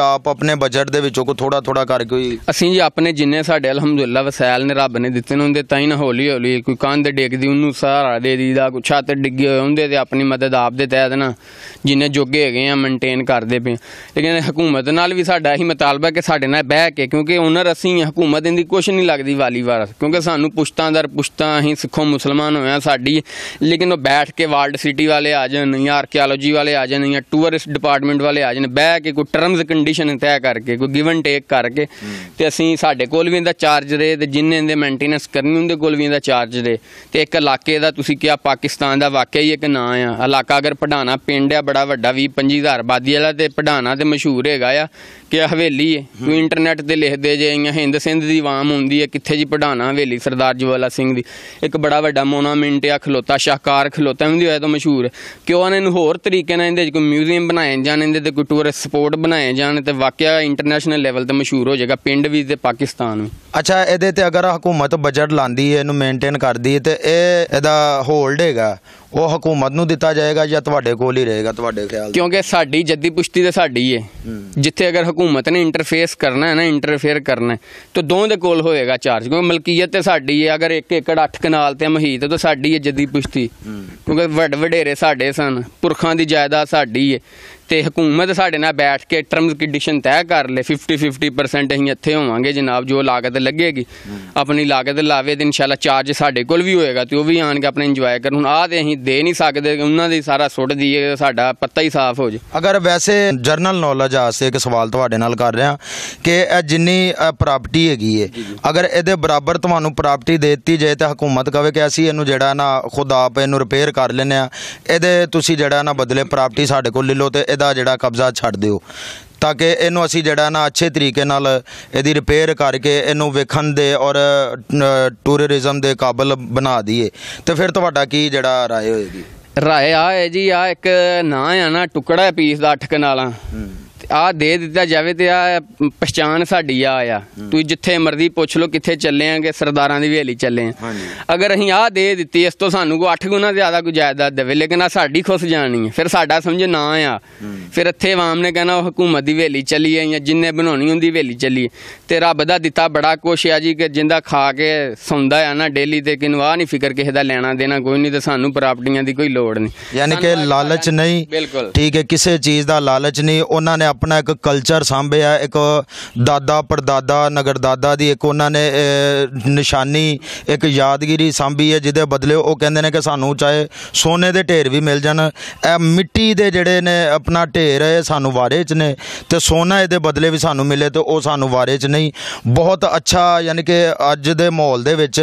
ਆਪ ਆਪਣੇ ਬਜਟ ਦੇ ਵਿੱਚੋਂ ਕੋ ਥੋੜਾ ਥੋੜਾ ਕਰਕੇ ਹੀ ਅਸੀਂ ਜੀ ਆਪਣੇ ਜਿੰਨੇ ਸਾਡੇ ਅਲਹਮਦੁਲਿਲਾ ਵਸੈਲ ਨੇ ਰੱਬ ਨੇ ਦਿੱਤੇ ਨੇ, ਉਹਦੇ ਤਾਂ ਹੀ ਨਾ ਹੌਲੀ ਹੌਲੀ ਕੋਈ ਕੰਧ ਡਿੱਗਦੀ, ਉਹਨੂੰ ਸਹਾਰਾ ਦੇ ਦੀਦਾ ਕੋਈ ਛੱਤ ਡਿੱਗੀ ਹੋਏ, ਉਹਦੇ ਤੇ ਆਪਣੀ ਮਦਦ ਆਪ ਦੇ ਤਹਿਤ ਨਾ ਜਿੰਨੇ ਜੋਗੇ ਹੈਗੇ ਆ ਮੇਨਟੇਨ ਕਰਦੇ ਪਏ ਲੇਕਿਨ ਹਕੂਮਤ ਨਾਲ ਵੀ ਸਾਡਾ ਇਹੀ ਮਤਾਲਬਾ ਕਿ ਸਾਡੇ ਨਾਲ ਬਹਿ ਕੇ, ਕਿਉਂਕਿ ਓਨਰ ਅਸੀਂ ਹਕੂਮਤ ਦੀ ਕੁਛ ਨਹੀਂ ਲੱਗਦੀ ਵਾਲੀ ਵਾਰ। ਕਿਉਂਕਿ ਸਾਨੂੰ ਪੁਸ਼ਤਾਂ ਦਰ ਪੁਸ਼ਤਾਂ, ਅਸੀਂ ਸਿੱਖੋ ਮੁਸਲਮਾਨ ਹੋਇਆ ਸਾਡੀ, ਲੇਕਿਨ ਉਹ ਬੈਠ ਕੇ ਵਰਲਡ ਸਿਟੀ ਵਾਲੇ ਆ ਜਾਣ, ਜਾਂ ਆਰਕੀਓਲੋਜੀ ਵਾਲੇ ਆ ਜਾਣ, ਜਾਂ ਟੂਰਿਸਟ ਡਿਪਾਰਟਮੈਂਟ ਵਾਲੇ ਆ ਜਾਣ, ਬਹਿ ਕੇ ਕੋਈ ਟਰਮਸ ਕੰਡੀਸ਼ਨ ਤੈਅ ਕਰਕੇ ਕੋਈ ਗਿਵਨ ਟੇਕ ਕਰਕੇ ਤੇ ਅਸੀਂ ਸਾਡੇ ਕੋਲ ਵੀ ਇਹਦਾ ਚਾਰਜ ਦੇ ਤੇ ਜਿੰਨੇ ਇਹਦੇ ਮੇਨਟੇਨੈਂਸ ਕਰਨੀ ਉਹਦੇ ਕੋਲ ਵੀ ਇਹਦਾ ਚਾਰਜ ਦੇ। ਤੇ ਇੱਕ ਇਲਾਕੇ ਦਾ ਤੁਸੀਂ ਕਿਹਾ ਪਾਕਿਸਤਾਨ ਦਾ ਵਾਕਿਆ ਹੀ ਇੱਕ ਨਾਂ ਆ। ਇਲਾਕਾ ਅਗਰ ਪੜਾਣਾ ਪਿੰਡ ਆ ਬੜਾ ਵੱਡਾ 20 25000 ਆਬਾਦੀ ਵਾਲਾ ਤੇ ਪੜਾਣਾ ਤੇ ਮਸ਼ਹੂਰ ਹੈਗਾ ਆ ਕਿ ਹਵੇਲੀ ਹੈ। ਕੋਈ ਇੰਟਰਨੈਟ ਤੇ ਲਿਖਦੇ ਜੇ ਜਾਂ ਹਿੰਦ ਸਿੰਧ ਦੀ ਆਵਾਮ ਹੁੰਦੀ ਹੈ ਕਿੱਥੇ ਜੀ ਪੜਾਣਾ ਹਵੇਲੀ ਸਰਦਾਰ ਜਵਾਲਾ ਸਿੰਘ ਦੀ। ਇੱਕ ਬੜਾ ਵੱਡਾ ਮੋਨਾਮੈਂਟ ਆ ਖਲੋਤਾ ਸ਼ਾਹਕਾਰ ਖਲੋਤਾ ਹੁੰਦੀ ਹੋਇਆ ਤਾਂ ਮਸ਼ਹੂਰ। ਹੈ ਕਿ ਉਹਨਾਂ ਨੂੰ ਹੋਰ ਤਰੀਕੇ ਨਾਲ ਇਹਦੇ ਕੋਈ ਮਿਊਜ਼ੀਅਮ ਬਣਾਏ ਜਾਣ ਇਹਦੇ ਤੇ ਕੋਈ ਟੂਰਿਸਟ ਸਪੋਰਟ ਬਣਾਏ ਜਾਣ ਤੇ ਵਾਕਿਆ ਇੰਟਰਨੈਸ਼ਨਲ ਲੈਵਲ ਤੇ ਮਸ਼ਹੂਰ ਹੋ ਜਾਏਗਾ ਪਿੰਡ ਵੀ ਤੇ ਪਾਕਿਸਤਾਨ ਵੀ। ਅੱਛਾ ਇਹਦੇ ਤੇ ਅਗਰ ਹਕੂਮਤ ਬਜਟ ਲਾਂਦੀ ਹੈ ਇਹਨੂੰ ਮੇਨਟੇਨ ਕਰਦੀ ਹੈ ਤੇ ਇਹ ਇਹਦਾ ਹੋਲਡ ਹੈਗਾ ਉਹ ਹਕੂਮਤ ਨੂੰ ਦਿੱਤਾ ਜਾਏਗਾ ਜਾਂ ਤੁਹਾਡੇ ਕੋਲ ਹੀ ਰਹੇਗਾ ਤੁਹਾਡੇ ਖਿਆਲ? ਕਿਉਂਕਿ ਸਾਡੀ ਜੱਦੀ ਪੁਸ਼ਤੀ ਤੇ ਸਾਡੀ ਹੈ। ਜਿੱਥੇ ਅਗਰ ਹਕੂਮਤ ਨੇ ਇੰਟਰਫੇਸ ਕਰਨਾ ਹੈ ਨਾ ਇੰਟਰਫੇਅਰ ਕਰਨਾ ਤਾਂ ਦੋਵਾਂ ਦੇ ਕੋਲ ਹੋਏਗਾ ਚਾਰਜ ਕਿਉਂਕਿ ਮਲਕੀਅਤ ਤੇ ਸਾਡੀ ਹੈ ਅਗਰ ਇੱਕ ਏਕੜ 8 ਕਨਾਲ ਤੇ ਮਹੀਤ ਤਾਂ ਸਾਡੀ ਹੈ ਜੱਦੀ ਪੁਸ਼ਤੀ। ਕਿਉਂਕਿ ਵੱਡ ਵਡੇਰੇ ਸਾਡੇ ਸਨ ਪੁਰਖਾਂ ਦੀ ਜਾਇਦਾਦ ਸਾਡੀ ਹੈ। ਤੇ ਹਕੂਮਤ ਸਾਡੇ ਨਾਲ ਬੈਠ ਕੇ ਟਰਮਸ ਕੰਡੀਸ਼ਨ ਤੈਅ ਕਰ ਲੇ 50 50% ਅਸੀਂ ਇੱਥੇ ਹੋਵਾਂਗੇ ਜਨਾਬ ਜੋ ਲਾਗਤ ਲੱਗੇਗੀ। ਆਪਣੀ ਲਾਗਤ ਲਾਵੇ ਤੇ ਇਨਸ਼ਾਅੱਲਾ ਚਾਰਜ ਸਾਡੇ ਕੋਲ ਵੀ ਹੋਏਗਾ ਤੇ ਉਹ ਵੀ ਆਣ ਕੇ ਆਪਣੇ ਇੰਜੋਏ ਕਰਨ। ਹੁਣ ਆਹ ਤੇ ਅਸੀਂ ਦੇ ਨਹੀਂ ਸਕਦੇ ਉਹਨਾਂ ਦੀ ਸਾਰਾ ਸੁੱਟ ਦਈਏ ਸਾਡਾ ਪੱਤਾ ਹੀ ਸਾਫ਼ ਹੋ ਜੇ। ਅਗਰ ਵੈਸੇ ਜਰਨਲ ਨੌਲੇਜ ਆਸਤੇ ਇੱਕ ਸਵਾਲ ਤੁਹਾਡੇ ਨਾਲ ਕਰ ਰਿਹਾ ਕਿ ਇਹ ਜਿੰਨੀ ਪ੍ਰਾਪਰਟੀ ਹੈਗੀ ਹੈ ਅਗਰ ਇਹਦੇ ਬਰਾਬਰ ਤੁਹਾਨੂੰ ਪ੍ਰਾਪਰਟੀ ਦੇ ਦਿੱਤੀ ਜਾਏ ਤਾਂ ਹਕੂਮਤ ਕਵੇ ਕਿ ਅਸੀਂ ਇਹਨੂੰ ਜਿਹੜਾ ਨਾ ਖੁਦ ਆਪ ਇਹਨੂੰ ਰਿਪੇਅਰ ਕਰ ਲੈਨੇ ਆ ਇਹਦੇ ਤੁਸੀਂ ਜਿਹੜਾ ਨਾ ਬਦਲੇ ਪ੍ਰਾਪਰਟੀ ਸਾਡੇ ਕੋਲ ਲੈ ਲਓ ਤੇ ਇਹਦਾ ਜਿਹੜਾ ਕਬਜ਼ਾ ਛੱਡ ਦਿਓ। ਤਾਂ ਕਿ ਇਹਨੂੰ ਅਸੀਂ ਜਿਹੜਾ ਨਾ ਅੱਛੇ ਤਰੀਕੇ ਨਾਲ ਇਹਦੀ ਰਿਪੇਅਰ ਕਰਕੇ ਇਹਨੂੰ ਵੇਖਣ ਦੇ ਔਰ ਟੂਰਿਜ਼ਮ ਦੇ ਕਾਬਲ ਬਣਾ ਦਈਏ। ਤੇ ਫਿਰ ਤੁਹਾਡਾ ਕੀ ਜਿਹੜਾ ਰਾਏ ਹੋਏਗੀ? ਰਾਏ ਆ ਹੈ ਜੀ ਆ ਇੱਕ ਨਾਂ ਆ ਨਾ ਟੁਕੜਾ ਪੀਸ ਦਾ 8 ਕਨਾਲਾਂ। ਆ ਦੇ ਦਿੱਤਾ ਜਾਵੇ ਤੇ ਆ ਪਛਾਣ ਸਾਡੀ ਆ ਆ। ਤੁਸੀਂ ਜਿੱਥੇ ਮਰਜ਼ੀ ਪੁੱਛ ਲਓ ਕਿੱਥੇ ਚੱਲੇ ਆਂਗੇ ਸਰਦਾਰਾਂ ਦੀ ਹਵੇਲੀ ਚੱਲੇ ਆ। ਹਾਂਜੀ। ਅਗਰ ਅਸੀਂ ਆ ਦੇ ਦਿੱਤੀ ਇਸ ਤੋਂ ਸਾਨੂੰ ਕੋ 8 ਗੁਣਾ ਜ਼ਿਆਦਾ ਕੋਈ ਜਾਇਦਾਦ ਦੇਵੇ ਲੇਕਿਨ ਆ ਸਾਡੀ ਖੁਸ ਜਾਣੀ ਹੈ ਫਿਰ ਸਾਡਾ ਸਮਝ ਨਾ ਆ। ਫਿਰ ਇੱਥੇ ਆਵਾਮ ਨੇ ਕਹਿਣਾ ਉਹ ਹਕੂਮਤ ਦੀ ਹਵੇਲੀ ਚੱਲੀ ਹੈ ਜਾਂ ਜਿੰਨੇ ਬਣਾਉਣੀ ਹੁੰਦੀ ਹਵੇਲੀ ਚੱਲੀ। ਤੇ ਰੱਬ ਦਾ ਦਿੱਤਾ ਬੜਾ ਕੁਛ ਆ ਜੀ ਕਿ ਜਿੰਦਾ ਖਾ ਕੇ ਸੌਂਦਾ ਆ ਨਾ ਡੇਲੀ ਤੇ ਕਿਨੂੰ ਆ ਨਹੀਂ ਫਿਕਰ ਕਿਸੇ ਦਾ ਲੈਣਾ ਦੇਣਾ ਕੋਈ ਨਹੀਂ ਤੇ ਸਾਨੂੰ ਪ੍ਰਾਪਰਟੀਆਂ ਦੀ ਕੋਈ ਲੋੜ ਨਹੀਂ ਯਾਨੀ ਕਿ ਲਾਲਚ ਨਹੀਂ। ਬਿਲਕੁਲ। ਠੀਕ ਹੈ ਕਿਸੇ ਚੀਜ਼ ਦਾ ਲਾਲਚ ਨਹੀਂ। ਉਹਨਾਂ ਨੇ ਆਪਣਾ ਇੱਕ ਕਲਚਰ ਸਾਂਭਿਆ ਇੱਕ ਦਾਦਾ ਪੜਦਾਦਾ ਨਗਰਦਾਦਾ ਦੀ ਇੱਕ ਉਹਨਾਂ ਨੇ ਅਹ, ਨਿਸ਼ਾਨੀ ਇੱਕ ਯਾਦਗਿਰੀ ਸਾਂਭੀ ਹੈ ਜਿਹਦੇ ਬਦਲੇ ਉਹ ਕਹਿੰਦੇ ਨੇ ਕਿ ਸਾਨੂੰ ਚਾਹੇ ਸੋਨੇ ਦੇ ਢੇਰ ਵੀ ਮਿਲ ਜਾਣ ਇਹ ਮਿੱਟੀ ਦੇ ਜਿਹੜੇ ਨੇ ਆਪਣਾ ਢੇਰ ਹੈ ਇਹ ਸਾਨੂੰ ਵਾਰੇ 'ਚ ਨੇ ਤੇ ਸੋਨਾ ਇਹਦੇ ਬਦਲੇ ਵੀ ਸਾਨੂੰ ਮਿਲੇ ਤੇ ਉਹ ਸਾਨੂੰ ਵਾਰੇ 'ਚ ਨਹੀਂ ਬਹੁਤ ਅੱਛਾ ਯਾਨੀ ਕਿ ਅੱਜ ਦੇ ਮਾਹੌਲ ਦੇ ਵਿੱਚ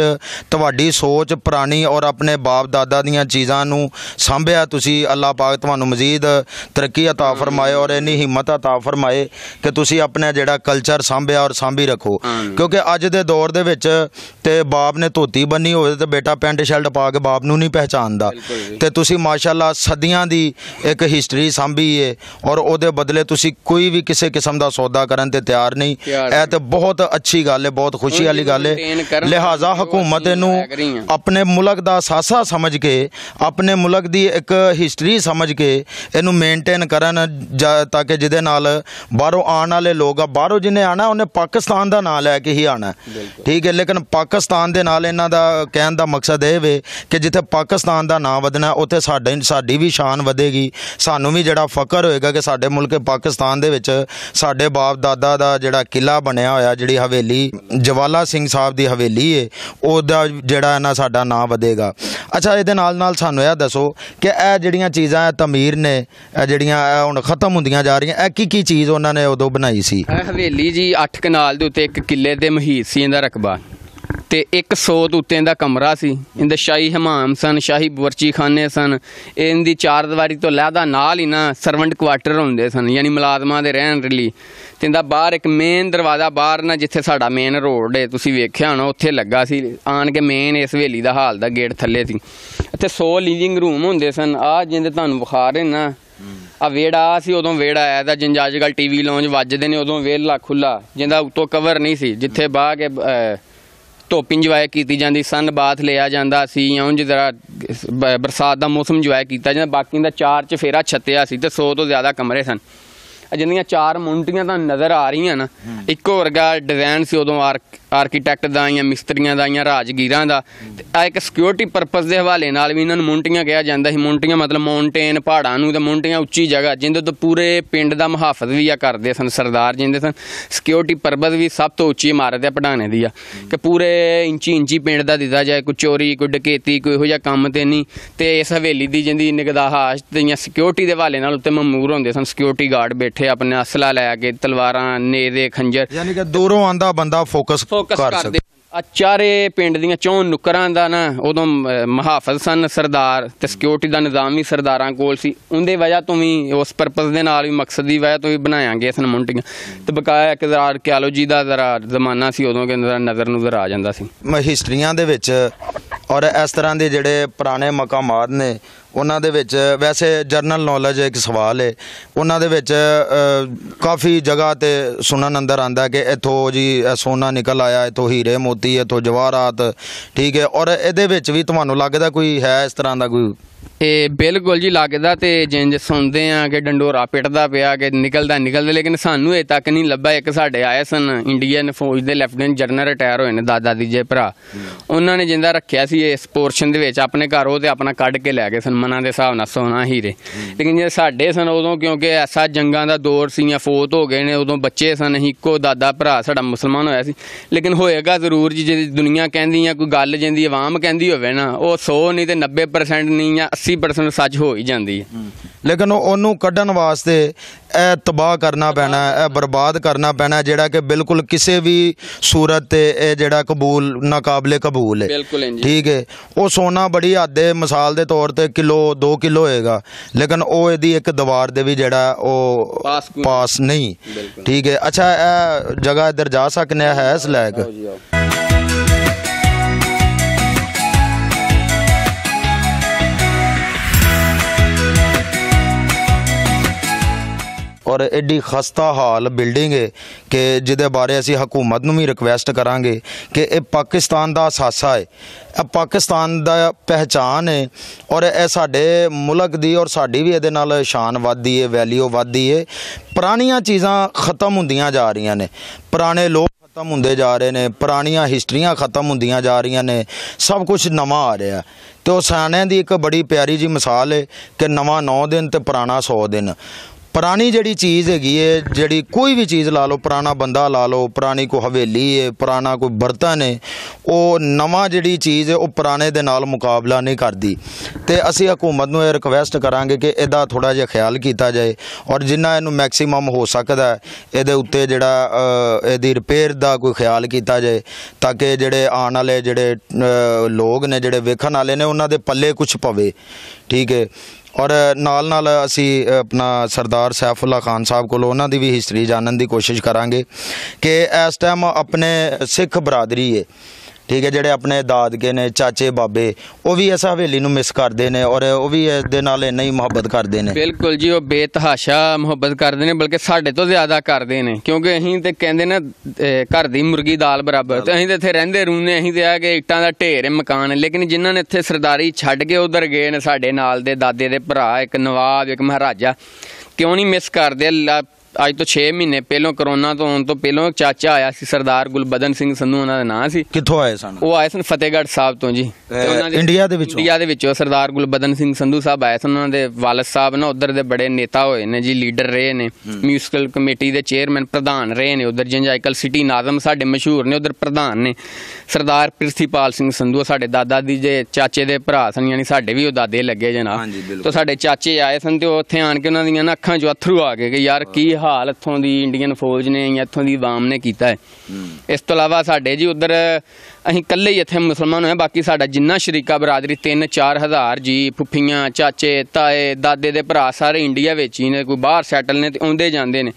ਤੁਹਾਡੀ ਸੋਚ ਪੁਰਾਣੀ ਔਰ ਆਪਣੇ ਬਾਪ ਦਾਦਾ ਦੀਆਂ ਚੀਜ਼ਾਂ ਨੂੰ ਸਾਂਭਿਆ ਤੁਸੀਂ ਅੱਲਾਹ ਪਾਕ ਤੁਹਾਨੂੰ ਮਜ਼ੀਦ ਤਰੱਕੀ عطا ਫਰਮਾਏ ਔਰ ਇੰਨੀ ਹਿੰਮਤ ਸਫਲਤਾ ਤਾ ਫਰਮਾਏ ਕਿ ਤੁਸੀਂ ਆਪਣਾ ਜਿਹੜਾ ਕਲਚਰ ਸਾਂਭਿਆ ਔਰ ਸਾਂਭੀ ਰੱਖੋ। ਕਿਉਂਕਿ ਅੱਜ ਦੇ ਦੌਰ ਦੇ ਵਿੱਚ ਤੇ ਬਾਪ ਨੇ ਧੋਤੀ ਬੰਨੀ ਹੋਵੇ ਤੇ ਬੇਟਾ ਪੈਂਟ ਸ਼ਰਟ ਪਾ ਕੇ ਬਾਪ ਨੂੰ ਨਹੀਂ ਪਹਿਚਾਨਦਾ ਤੇ ਤੁਸੀਂ ਮਾਸ਼ਾਅੱਲਾ ਸਦੀਆਂ ਦੀ ਇੱਕ ਹਿਸਟਰੀ ਸਾਂਭੀ ਏ ਔਰ ਉਹਦੇ ਬਦਲੇ ਤੁਸੀਂ ਕੋਈ ਵੀ ਕਿਸੇ ਕਿਸਮ ਦਾ ਸੌਦਾ ਕਰਨ ਤੇ ਤਿਆਰ ਨਹੀਂ। ਇਹ ਤੇ ਬਹੁਤ ਅੱਛੀ ਗੱਲ ਏ ਬਹੁਤ ਖੁਸ਼ੀ ਵਾਲੀ ਗੱਲ ਏ। ਲਿਹਾਜ਼ਾ ਹਕੂਮਤ ਇਹਨੂੰ ਆਪਣੇ ਮੁਲਕ ਦਾ ਸਾਸਾ ਸਮਝ ਕੇ ਆਪਣੇ ਮੁਲਕ ਦੀ ਇੱਕ ਹਿਸਟਰੀ ਸਮਝ ਕੇ ਇਹਨੂੰ ਮੇਨਟੇਨ ਕਰਨ ਤਾਂ ਕਿ ਜਿਹਦੇ ਨਾਲ ਬਾਹਰੋਂ ਆਉਣ ਵਾਲੇ ਲੋਕ ਆ ਬਾਹਰੋਂ ਜਿਹਨੇ ਆਣਾ ਉਹਨੇ ਪਾਕਿਸਤਾਨ ਦਾ ਨਾਂ ਲੈ ਕੇ ਹੀ ਆਣਾ ਠੀਕ ਹੈ ਲੇਕਿਨ ਪਾਕਿਸਤਾਨ ਦੇ ਨਾਲ ਇਹਨਾਂ ਦਾ ਕਹਿਣ ਦਾ ਮਕਸਦ ਇਹ ਵੇ ਕਿ ਜਿੱਥੇ ਪਾਕਿਸਤਾਨ ਦਾ ਨਾਂ ਵਧਣਾ ਉੱਥੇ ਸਾਡੇ ਸਾਡੀ ਵੀ ਸ਼ਾਨ ਵਧੇਗੀ। ਸਾਨੂੰ ਵੀ ਜਿਹੜਾ ਫਕਰ ਹੋਏਗਾ ਕਿ ਸਾਡੇ ਮੁਲਕ ਪਾਕਿਸਤਾਨ ਦੇ ਵਿੱਚ ਸਾਡੇ ਬਾਪ ਦਾਦਾ ਦਾ ਜਿਹੜਾ ਕਿਲਾ ਬਣਿਆ ਹੋਇਆ ਜਿਹੜੀ ਹਵੇਲੀ ਜਵਾਲਾ ਸਿੰਘ ਸਾਹਿਬ ਦੀ ਹਵੇਲੀ ਏ ਉਹਦਾ ਜਿਹੜਾ ਨਾ ਸਾਡਾ ਨਾਂ ਵਧੇਗਾ। ਅੱਛਾ ਇਹਦੇ ਨਾਲ ਨਾਲ ਸਾਨੂੰ ਇਹ ਦੱਸੋ ਕਿ ਇਹ ਜਿਹੜੀਆਂ ਚੀਜ਼ਾਂ ਤਮੀਰ ਨੇ ਇਹ ਜਿਹੜੀਆਂ ਹੁਣ ਖਤਮ ਹੁੰਦੀਆਂ ਜਾ ਰਹੀਆਂ ਇਹ ਕੀ ਕੀ ਚੀਜ਼ ਉਹਨਾਂ ਨੇ ਉਦੋਂ ਬਣਾਈ ਸੀ? ਇਹ ਹਵੇਲੀ ਜੀ 8 ਕਨਾਲ ਦੇ ਉੱਤੇ ਇੱਕ ਕਿੱਲੇ ਦੇ ਮਹੀਤ ਸੀ ਇਹਦਾ ਰਕਬਾ। ਤੇ ਇੱਕ 100 ਤੋਂ ਉੱਤੇ ਇਹਦਾ ਕਮਰਾ ਸੀ। ਇਹਦੇ ਸ਼ਾਹੀ ਹਮਾਮ ਸਨ, ਸ਼ਾਹੀ ਬੁਰਚੀ ਖਾਨੇ ਸਨ। ਇਹਦੀ ਚਾਰ ਦੀਵਾਰੀ ਤੋਂ ਲਹਿਦਾ ਨਾਲ ਹੀ ਨਾ ਸਰਵੈਂਟ ਕੁਆਟਰ ਹੁੰਦੇ ਸਨ, ਯਾਨੀ ਮੁਲਾਜ਼ਮਾਂ ਦੇ ਰਹਿਣ ਲਈ। ਤੇ ਇਹਦਾ ਬਾਹਰ ਇੱਕ ਮੇਨ ਦਰਵਾਜ਼ਾ ਬਾਹਰ ਨਾ, ਜਿੱਥੇ ਸਾਡਾ ਮੇਨ ਰੋਡ ਹੈ ਤੁਸੀਂ ਵੇਖਿਆ ਹੋਣਾ, ਉੱਥੇ ਲੱਗਾ ਸੀ। ਆਣ ਕੇ ਮੇਨ ਇਸ ਹਵੇਲੀ ਦਾ ਹਾਲ ਦਾ ਗੇਟ ਥੱਲੇ ਸੀ। ਇੱਥੇ 100 ਲਿਵਿੰਗ ਰੂਮ ਹੁੰਦੇ ਸਨ। ਆ ਜਿੰਦੇ ਤੁਹਾਨੂੰ ਬੁਖਾਰ ਹੈ ਨਾ ਆ ਵੇੜਾ ਸੀ ਉਦੋਂ ਵੇੜਾ ਆਇਆ ਤਾਂ ਜਿੰਜ ਅੱਜ ਕੱਲ ਟੀਵੀ ਲੌਂਜ ਵੱਜਦੇ ਨੇ ਉਦੋਂ ਵੇਲਾ ਖੁੱਲਾ ਜਿੰਦਾ ਉੱਤੋਂ ਕਵਰ ਨਹੀਂ ਸੀ ਜਿੱਥੇ ਬਾਹ ਕੇ ਧੁੱਪ ਇੰਜੋਏ ਕੀਤੀ ਜਾਂਦੀ ਸਨ ਬਾਥ ਲਿਆ ਜਾਂਦਾ ਸੀ ਜਾਂ ਉਂਝ ਜਰਾ ਬਰਸਾਤ ਦਾ ਮੌਸਮ ਇੰਜੋਏ ਕੀਤਾ ਜਾਂਦਾ ਬਾਕੀ ਦਾ ਚਾਰ ਚ ਫੇਰਾ ਛੱਤਿਆ ਸੀ ਤੇ 100 ਤੋਂ ਜ਼ਿਆਦਾ ਕਮਰੇ ਸਨ। ਜਿਹੜੀਆਂ ਚਾਰ ਮੁੰਟੀਆਂ ਤਾਂ ਨਜ਼ਰ ਆ ਰਹੀਆਂ ਨਾ ਇੱਕੋ ਵਰਗਾ ਡਿਜ਼ਾਈਨ ਸੀ ਉਦੋਂ ਆਰਕੀਟੈਕਟ ਦਾ ਜਾਂ ਮਿਸਤਰੀਆਂ ਦਾ ਜਾਂ ਰਾਜਗੀਰਾਂ ਦਾ। ਤੇ ਆ ਇੱਕ ਸਿਕਿਉਰਿਟੀ ਪਰਪਸ ਦੇ ਹਵਾਲੇ ਨਾਲ ਵੀ ਇਹਨਾਂ ਨੂੰ ਮੁੰਟੀਆਂ ਕਿਹਾ ਜਾਂਦਾ ਸੀ। ਮੁੰਟੀਆਂ ਮਤਲਬ ਮਾਉਂਟੇਨ ਪਹਾੜਾਂ ਨੂੰ ਤੇ ਮੁੰਟੀਆਂ ਉੱਚੀ ਜਗ੍ਹਾ ਜਿੰਦੇ ਤੋਂ ਪੂਰੇ ਪਿੰਡ ਦਾ ਮੁਹਾਫਜ਼ ਵੀ ਆ ਕਰਦੇ ਸਨ ਸਰਦਾਰ ਜਿੰਦੇ ਸਨ। ਸਿਕਿਉਰਿਟੀ ਪਰਪਸ ਵੀ ਸਭ ਤੋਂ ਉੱਚੀ ਇਮਾਰਤ ਹੈ ਪੜਾਣੇ ਦੀ ਆ। ਕਿ ਪੂਰੇ ਇੰਚੀ ਇੰਚੀ ਪਿੰਡ ਦਾ ਦਿੱਤਾ ਜਾਏ ਕੋਈ ਚੋਰੀ ਕੋਈ ਡਕੈਤੀ ਕੋਈ ਇਹੋ ਜਿਹਾ ਕੰਮ ਤੇ ਨਹੀਂ। ਤੇ ਇਸ ਹਵੇਲੀ ਦੀ ਜਿੰਦੀ ਨਿਗਦਾਹਾਸ਼ ਤੇ ਜਾਂ ਸਿਕਿਉਰਿਟੀ ਦੇ ਹਵਾਲੇ ਨਾਲ ਉੱਤੇ ਮਮੂਰ ਹੁੰਦੇ ਸਨ। ਸਿਕਿਉਰਿਟੀ ਗਾਰਡ ਬੈਠੇ ਆਪਣੇ ਅਸਲਾ ਲੈ ਕੇ ਤਲਵਾਰਾਂ ਨੇਦੇ ਖੰਜਰ। ਯਾਨੀ ਕਿ ਦੂਰੋਂ ਆਂਦਾ ਬੰਦਾ ਫੋਕਸ ਫੋਕਸ ਕਰ ਕਰਦੇ ਆ ਚਾਰੇ ਪਿੰਡ ਦੀਆਂ ਚੌਂ ਨੁਕਰਾਂ ਦਾ ਨਾ ਉਦੋਂ ਮੁਹਾਫਜ਼ ਸਨ ਸਰਦਾਰ ਤੇ ਸਿਕਿਉਰਿਟੀ ਦਾ ਨਿਜ਼ਾਮ ਵੀ ਸਰਦਾਰਾਂ ਕੋਲ ਸੀ। ਉਹਦੇ ਵਜ੍ਹਾ ਤੋਂ ਵੀ ਉਸ ਪਰਪਸ ਦੇ ਨਾਲ ਵੀ ਮਕਸਦ ਦੀ ਵਜ੍ਹਾ ਤੋਂ ਵੀ ਬਣਾਇਆ ਗਿਆ ਸਨ ਮੁੰਟੀਆਂ। ਤੇ ਬਕਾਇਆ ਇੱਕ ਜ਼ਰਾ ਆਰਕੀਓਲੋਜੀ ਦਾ ਜ਼ਰਾ ਜ਼ਮਾਨਾ ਸੀ ਉਦੋਂ ਕਿ ਜ਼ਰਾ ਨਜ਼ਰ ਨਜ਼ਰ ਆ ਜਾਂਦਾ ਸੀ। ਮ- ਹਿਸਟਰੀਆਂ ਦੇ ਵਿੱਚ ਔਰ ਇਸ ਤਰ੍ਹਾਂ ਦੇ ਜਿਹੜੇ ਪੁਰਾਣੇ ਮਕਾਮਾਤ ਨੇ ਉਹਨਾਂ ਦੇ ਵਿੱਚ, ਵੈਸੇ ਜਰਨਲ ਨੌਲੇਜ ਇੱਕ ਸਵਾਲ ਹੈ ਉਹਨਾਂ ਦੇ ਵਿੱਚ ਕਾਫੀ ਜਗ੍ਹਾ ਤੇ ਸੁਣਨ ਅੰਦਰ ਆਂਦਾ ਕਿ ਇੱਥੋਂ ਜੀ ਸੋਨਾ ਨਿਕਲ ਆਇਆ, ਇੱਥੋਂ ਹੀਰੇ ਮੋਤੀ, ਇੱਥੋਂ ਜਵਾਹਰਾਤ, ਠੀਕ ਹੈ ਔਰ ਇਹਦੇ ਵਿੱਚ ਵੀ ਤੁਹਾਨੂੰ ਲੱਗਦਾ ਕੋਈ ਹੈ ਇਸ ਤਰ੍ਹਾਂ ਦਾ ਕੋਈ ਇਹ ਬਿਲਕੁਲ ਜੀ ਲੱਗਦਾ ਤੇ ਜਿੰਜ ਸੁਣਦੇ ਆ ਕਿ ਡੰਡੋਰਾ ਪਿੱਟਦਾ ਪਿਆ, ਕਿ ਨਿਕਲਦਾ ਨਿਕਲਦਾ, ਲੇਕਿਨ ਸਾਨੂੰ ਇਹ ਤੱਕ ਨਹੀਂ ਲੱਭਾ। ਇੱਕ ਸਾਡੇ ਆਏ ਸਨ ਇੰਡੀਅਨ ਫੌਜ ਦੇ ਲੈਫਟੀਨੈਂਟ ਜਨਰਲ ਰਿਟਾਇਰ ਹੋਏ ਨੇ, ਦਾਦਾ ਦੀ ਜੇ ਭਰਾ। ਉਹਨਾਂ ਨੇ ਜਿੰਦਾ ਰੱਖਿਆ ਸੀ ਇਸ ਪੋਰਸ਼ਨ ਦੇ ਵਿੱਚ, ਆਪਣੇ ਘਰ ਉਹ ਤੇ ਆਪਣਾ ਕੱਢ ਕੇ ਲੈ ਗਏ ਸਨ, ਮਨਾਂ ਦੇ ਹਿਸਾਬ ਨਾਲ ਸੋਨਾ ਹੀਰੇ ਲੇਕਿਨ ਜੇ ਸਾਡੇ ਸਨ ਉਦੋਂ, ਕਿਉਂਕਿ ਐਸਾ ਜੰਗਾਂ ਦਾ ਦੌਰ ਸੀ ਜਾਂ ਫੌਤ ਹੋ ਗਏ ਨੇ, ਉਦੋਂ ਬੱਚੇ ਸਨ, ਇੱਕੋ ਦਾਦਾ ਭਰਾ ਸਾਡਾ ਮੁਸਲਮਾਨ ਹੋਇਆ ਸੀ। ਲੇਕਿਨ ਹੋਏਗਾ ਜ਼ਰੂਰ ਜੀ ਜੇ ਦੁਨੀਆ ਕਹਿੰਦੀ ਆ ਕੋਈ ਗੱਲ ਜਿੰਦੀ ਆਵਾਮ ਕਹਿੰਦੀ ਹੋਵੇ ਨਾ, ਉਹ 100 ਨਹੀਂ ਤੇ 90% ਨਹੀਂ ਜਾਂ 80% ਸੱਚ ਹੋ ਹੀ ਜਾਂਦੀ ਹੈ। ਲੇਕਿਨ ਉਹ- ਉਹਨੂੰ ਕੱਢਣ ਵਾਸਤੇ ਇਹ ਤਬਾਹ ਕਰਨਾ ਪੈਣਾ ਹੈ, ਇਹ ਬਰਬਾਦ ਕਰਨਾ ਪੈਣਾ ਹੈ, ਜਿਹੜਾ ਕਿ ਬਿਲਕੁਲ ਕਿਸੇ ਵੀ ਸੂਰਤ ਤੇ ਇਹ ਜਿਹੜਾ ਕਬੂਲ ਨਾਕਾਬਲੇ ਕਬੂਲ ਹੈ। ਬਿਲਕੁਲ ਇੰਜ ਠੀਕ ਹੈ। ਉਹ ਸੋਨਾ ਬੜੀ ਹੱਦ ਮਿਸਾਲ ਦੇ ਤੌਰ ਤੇ ਕਿਲੋ 2 ਕਿਲੋ ਹੋਏਗਾ। ਲੇਕਿਨ ਉਹ ਇਹਦੀ ਇੱਕ ਦੀਵਾਰ ਦੇ ਵੀ ਜਿਹੜਾ ਉਹ ਪਾਸ ਪਾਸ ਨਹੀਂ। ਠੀਕ ਹੈ। ਅੱਛਾ ਇਹ ਜਗ੍ਹਾ ਇੱਧਰ ਜਾ ਸਕਨੇ ਹੈ ਇਸ ਲਾਇਕ। ਔਰ ਐਡੀ ਖਸਤਾ ਹਾਲ ਬਿਲਡਿੰਗ ਹੈ ਕਿ ਜਿਹਦੇ ਬਾਰੇ ਅਸੀਂ ਹਕੂਮਤ ਨੂੰ ਵੀ ਰਿਕਵੈਸਟ ਕਰਾਂਗੇ ਕਿ ਇਹ ਪਾਕਿਸਤਾਨ ਦਾ ਅਸਾਸਾ ਹੈ ਇਹ ਪਾਕਿਸਤਾਨ ਦਾ ਪਹਿਚਾਨ ਹੈ ਔਰ ਇਹ ਸਾਡੇ ਮੁਲਕ ਦੀ ਔਰ ਸਾਡੀ ਵੀ ਇਹਦੇ ਨਾਲ ਸ਼ਾਨ ਵੱਧਦੀ ਹੈ ਵੈਲਿਊ ਵੱਧਦੀ ਹੈ ਪੁਰਾਣੀਆਂ ਚੀਜ਼ਾਂ ਖਤਮ ਹੁੰਦੀਆਂ ਜਾ ਰਹੀਆਂ ਨੇ। ਪੁਰਾਣੇ ਲੋਕ ਖਤਮ ਹੁੰਦੇ ਜਾ ਰਹੇ ਨੇ, ਪੁਰਾਣੀਆਂ ਹਿਸਟਰੀਆਂ ਖਤਮ ਹੁੰਦੀਆਂ ਜਾ ਰਹੀਆਂ ਨੇ। ਸਭ ਕੁਝ ਨਵਾਂ ਆ ਰਿਹਾ। ਤੇ ਉਹ ਸਿਆਣਿਆਂ ਦੀ ਇੱਕ ਬੜੀ ਪਿਆਰੀ ਜੀ ਮਿਸਾਲ ਹੈ ਕਿ ਨਵਾਂ 9 ਦਿਨ ਤੇ ਪੁਰਾਣਾ 100 ਦਿਨ। ਪੁਰਾਣੀ ਜਿਹੜੀ ਚੀਜ਼ ਹੈਗੀ ਹੈ ਜਿਹੜੀ ਕੋਈ ਵੀ ਚੀਜ਼ ਲਾ ਲਓ, ਪੁਰਾਣਾ ਬੰਦਾ ਲਾ ਲਓ, ਪੁਰਾਣੀ ਕੋਈ ਹਵੇਲੀ ਹੈ ਪੁਰਾਣਾ ਕੋਈ ਬਰਤਨ ਏ, ਉਹ ਨਵਾਂ ਜਿਹੜੀ ਚੀਜ਼ ਹੈ ਉਹ ਪੁਰਾਣੇ ਦੇ ਨਾਲ ਮੁਕਾਬਲਾ ਨਹੀਂ ਕਰਦੀ। ਤੇ ਅਸੀਂ ਹਕੂਮਤ ਨੂੰ ਇਹ ਰਿਕਵੈਸਟ ਕਰਾਂਗੇ ਕਿ ਇਹਦਾ ਥੋੜਾ ਜਿਹਾ ਖਿਆਲ ਕੀਤਾ ਜਾਏ ਔਰ ਜਿੰਨਾ ਇਹਨੂੰ ਮੈਕਸਿਮਮ ਹੋ ਸਕਦਾ ਇਹਦੇ ਉੱਤੇ ਜਿਹੜਾ ਇਹਦੀ ਰਿਪੇਅਰ ਦਾ ਕੋਈ ਖਿਆਲ ਕੀਤਾ ਜਾਏ, ਤਾਂ ਕਿ ਜਿਹੜੇ ਆਉਣ ਵਾਲੇ ਜਿਹੜੇ ਲੋਕ ਨੇ, ਜਿਹੜੇ ਵੇਖਣ ਵਾਲੇ ਨੇ, ਉਹਨਾਂ ਦੇ ਪੱਲੇ ਕੁਝ ਪਵੇ। ਠੀਕ ਹੈ ਔਰ ਨਾਲ ਨਾਲ ਅਸੀਂ ਆਪਣਾ ਸਰਦਾਰ ਸੈਫੁੱਲਾ ਖਾਨ ਸਾਹਿਬ ਕੋਲ ਉਹਨਾਂ ਦੀ ਵੀ ਹਿਸਟਰੀ ਜਾਣਨ ਦੀ ਕੋਸ਼ਿਸ਼ ਕਰਾਂਗੇ ਕਿ ਇਸ ਟਾਈਮ ਆਪਣੇ ਸਿੱਖ ਬਰਾਦਰੀ ਹੈ ਠੀਕ ਹੈ, ਜਿਹੜੇ ਆਪਣੇ ਦਾਦਕੇ ਨੇ, ਚਾਚੇ, ਬਾਬੇ, ਉਹ ਵੀ ਇਸ ਹਵੇਲੀ ਨੂੰ ਮਿਸ ਕਰਦੇ ਨੇ ਔਰ ਉਹ ਵੀ ਇਸ ਦੇ ਨਾਲ ਇੰਨਾ ਹੀ ਮੁਹੱਬਤ ਕਰਦੇ ਨੇ। ਬਿਲਕੁਲ ਜੀ, ਉਹ ਬੇਤਹਾਸ਼ਾ ਮੁਹੱਬਤ ਕਰਦੇ ਨੇ, ਬਲਕਿ ਸਾਡੇ ਤੋਂ ਜ਼ਿਆਦਾ ਕਰਦੇ ਨੇ। ਕਿਉਂਕਿ ਅਸੀਂ ਤੇ ਕਹਿੰਦੇ ਨਾ ਘਰ ਦੀ ਮੁਰਗੀ ਦਾਲ ਬਰਾਬਰ। ਤੇ ਅਸੀਂ ਤੇ ਇੱਥੇ ਰਹਿੰਦੇ ਰੂਨੇ ਅਸੀਂ ਤੇ ਆ ਕੇ ਇੱਟਾਂ ਦਾ ਢੇਰ, ਮਕਾਨ। ਲੇਕਿਨ ਜਿਨ੍ਹਾਂ ਨੇ ਇੱਥੇ ਸਰਦਾਰੀ ਛੱਡ ਕੇ ਉਧਰ ਗਏ ਨੇ ਸਾਡੇ ਨਾਲ ਦੇ ਦਾਦੇ ਦੇ ਭਰਾ, ਇੱਕ ਨਵਾਬ, ਇੱਕ ਮਹਾਰਾਜਾ, ਕਿਉਂ ਨਹੀਂ ਮਿਸ ਕਰਦੇ? ਅੱਜ ਤੋਂ 6 ਮਹੀਨੇ ਪਹਿਲਾਂ ਕਰੋਨਾ ਤੋਂ ਆਉਣ ਤੋਂ ਪਹਿਲਾਂ ਇੱਕ ਚਾਚਾ ਆਇਆ ਸੀ ਸਰਦਾਰ ਗੁਲਬਦਨ ਸਿੰਘ ਸੰਧੂ ਉਹਨਾਂ ਦਾ ਨਾਂ ਸੀ। ਕਿੱਥੋਂ ਆਏ ਸਨ? ਉਹ ਆਏ ਸਨ ਫਤਿਹਗੜ੍ਹ ਸਾਹਿਬ ਤੋਂ ਜੀ। ਤੇ ਉਹਨਾਂ ਦੇ- ਇੰਡੀਆ ਦੇ ਵਿੱਚੋਂ? ਇੰਡੀਆ ਦੇ ਵਿੱਚੋਂ ਸਰਦਾਰ ਗੁਲਬਦਨ ਸਿੰਘ ਸੰਧੂ ਸਾਹਿਬ ਆਏ ਸਨ ਉਹਨਾਂ ਦੇ ਵਾਲਦ ਸਾਹਿਬ ਨਾ ਉਧਰ ਦੇ ਬੜੇ ਨੇਤਾ ਹੋਏ ਨੇ ਜੀ ਲੀਡਰ ਰਹੇ ਨੇ। ਮਿਊਨਿਸਪਲ ਕਮੇਟੀ ਦੇ ਚੇਅਰਮੈਨ ਪ੍ਰਧਾਨ ਰਹੇ ਨੇ ਉਧਰ ਜੰਜਾਈਕਲ ਸਿਟੀ ਨਾਜ਼ਮ ਸਾਡੇ ਮਸ਼ਹੂਰ ਨੇ ਉਧਰ ਪ੍ਰਧਾਨ ਨੇ। ਸਰਦਾਰ ਪ੍ਰਿਥੀਪਾਲ ਸਿੰਘ ਸੰਧੂ ਸਾਡੇ ਦਾਦਾ ਦੀ ਜੇ ਚਾਚੇ ਦੇ ਭਰਾ ਸਨ ਯਾਨੀ ਸਾਡੇ ਵੀ ਉਹ ਦਾਦੇ ਲੱਗੇ ਜਨਾਬ। ਤਾਂ ਸਾਡੇ ਚਾਚੇ ਆਏ ਸਨ ਤੇ ਉਹ ਉੱਥੇ ਆਣ ਕੇ ਉਹਨਾਂ ਦੀਆਂ ਨਾ ਅੱਖਾਂ 'ਚੋਂ ਅਥਰੂ ਆ ਗਏ ਕਿ ਯਾਰ ਕੀ ਹਾਲ ਇੱਥੋਂ ਦੀ ਇੰਡੀਅਨ ਫੌਜ ਨੇ ਜਾਂ ਇੱਥੋਂ ਦੀ ਆਵਾਮ ਨੇ ਕੀਤਾ ਹੈ। ਇਸ ਤੋਂ ਇਲਾਵਾ ਸਾਡੇ ਜੀ ਉਧਰ ਅਸੀਂ ਇਕੱਲੇ ਹੀ ਇੱਥੇ ਮੁਸਲਮਾਨ ਹੋਏ ਬਾਕੀ ਸਾਡਾ ਜਿੰਨਾ ਸ਼ਰੀਕਾ ਬਰਾਦਰੀ 3-4 ਹਜ਼ਾਰ ਜੀ ਫੁੱਫੀਆਂ ਚਾਚੇ ਤਾਏ ਦਾਦੇ ਦੇ ਭਰਾ ਸਾਰੇ ਇੰਡੀਆ ਵਿੱਚ ਹੀ ਨੇ ਕੋਈ ਬਾਹਰ ਸੈਟਲ ਨੇ ਤੇ ਆਉਂਦੇ ਜਾਂਦੇ ਨੇ।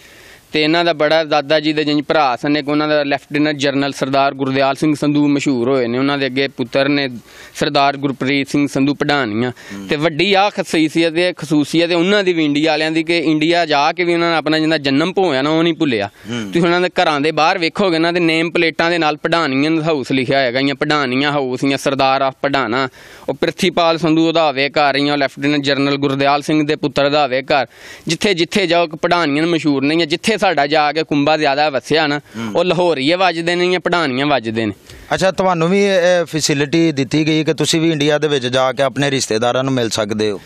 ਤੇ ਇਹਨਾਂ ਦਾ ਬੜਾ ਦਾਦਾ ਜੀ ਦੇ ਜਿੰਜ ਭਰਾ ਸਨ ਇੱਕ ਉਹਨਾਂ ਦਾ ਲੈਫਟੀਨੈਂਟ ਜਨਰਲ ਸਰਦਾਰ ਗੁਰਦਿਆਲ ਸਿੰਘ ਸੰਧੂ ਮਸ਼ਹੂਰ ਹੋਏ ਨੇ ਉਹਨਾਂ ਦੇ ਅੱਗੇ ਪੁੱਤਰ ਨੇ ਸਰਦਾਰ ਗੁਰਪ੍ਰੀਤ ਸਿੰਘ ਸੰਧੂ ਪੜਾਨੀਆਂ ਤੇ ਵੱਡੀ ਆ ਖਸੀਸੀਅਤ ਹੈ ਖਸੂਸੀਅਤ ਹੈ ਉਹਨਾਂ ਦੀ ਵੀ ਇੰਡੀਆ ਵਾਲਿਆਂ ਦੀ ਕਿ ਇੰਡੀਆ ਜਾ ਕੇ ਵੀ ਉਹਨਾਂ ਨੇ ਆਪਣਾ ਜਿੰਦਾ ਜਨਮ ਭੋਇਆ ਨਾ ਉਹ ਨਹੀਂ ਭੁੱਲਿਆ। ਤੁਸੀਂ ਉਹਨਾਂ ਦੇ ਘਰਾਂ ਦੇ ਬਾਹਰ ਵੇਖੋਗੇ ਨਾ ਤੇ ਨੇਮ ਪਲੇਟਾਂ ਦੇ ਨਾਲ ਪੜਾਨੀਆਂ ਹਾਊਸ ਲਿਖਿਆ ਹੋਏਗਾ ਜਾਂ ਪੜਾਨੀਆਂ ਹਾਊਸ ਜਾਂ ਸਰਦਾਰ ਆਫ ਪੜਾਨਾ ਉਹ ਪ੍ਰਿਥੀਪਾਲ ਸੰਧੂ ਉਹਦਾ ਹੋਵੇ ਘਰ ਜਾਂ ਲੈਫਟੀਨੈਂਟ ਜਨਰਲ ਗੁਰਦਿਆਲ ਸਿੰਘ ਦੇ ਪੁੱਤਰ ਦਾ ਹੋਵੇ ਘਰ ਜਿੱਥੇ ਜਿੱਥੇ ਜਾਓ ਪੜਾਨੀਆਂ ਮਸ਼ਹੂਰ ਨਹੀਂ ਹੈ ਜਿੱਥੇ ਸਾਡਾ ਜਾ ਕੇ ਕੁੰਬਾ ਜ਼ਿਆਦਾ ਵਸਿਆ ਨਾ ਉਹ ਲਾਹੌਰੀਏ ਵੱਜਦੇ ਨੇ ਜਾਂ ਪੜਾਨੀਆਂ ਵੱਜਦੇ ਨੇ। ਅੱਛਾ ਤੁਹਾਨੂੰ ਵੀ ਇਹ ਫੈਸਿਲਿਟੀ ਦਿੱਤੀ ਗਈ ਕਿ ਤੁਸੀਂ ਵੀ ਇੰਡੀਆ ਦੇ ਵਿੱਚ ਜਾ ਕੇ ਆਪਣੇ ਰਿਸ਼ਤੇਦਾਰਾਂ ਨੂੰ ਮਿਲ ਸਕਦੇ ਹੋ?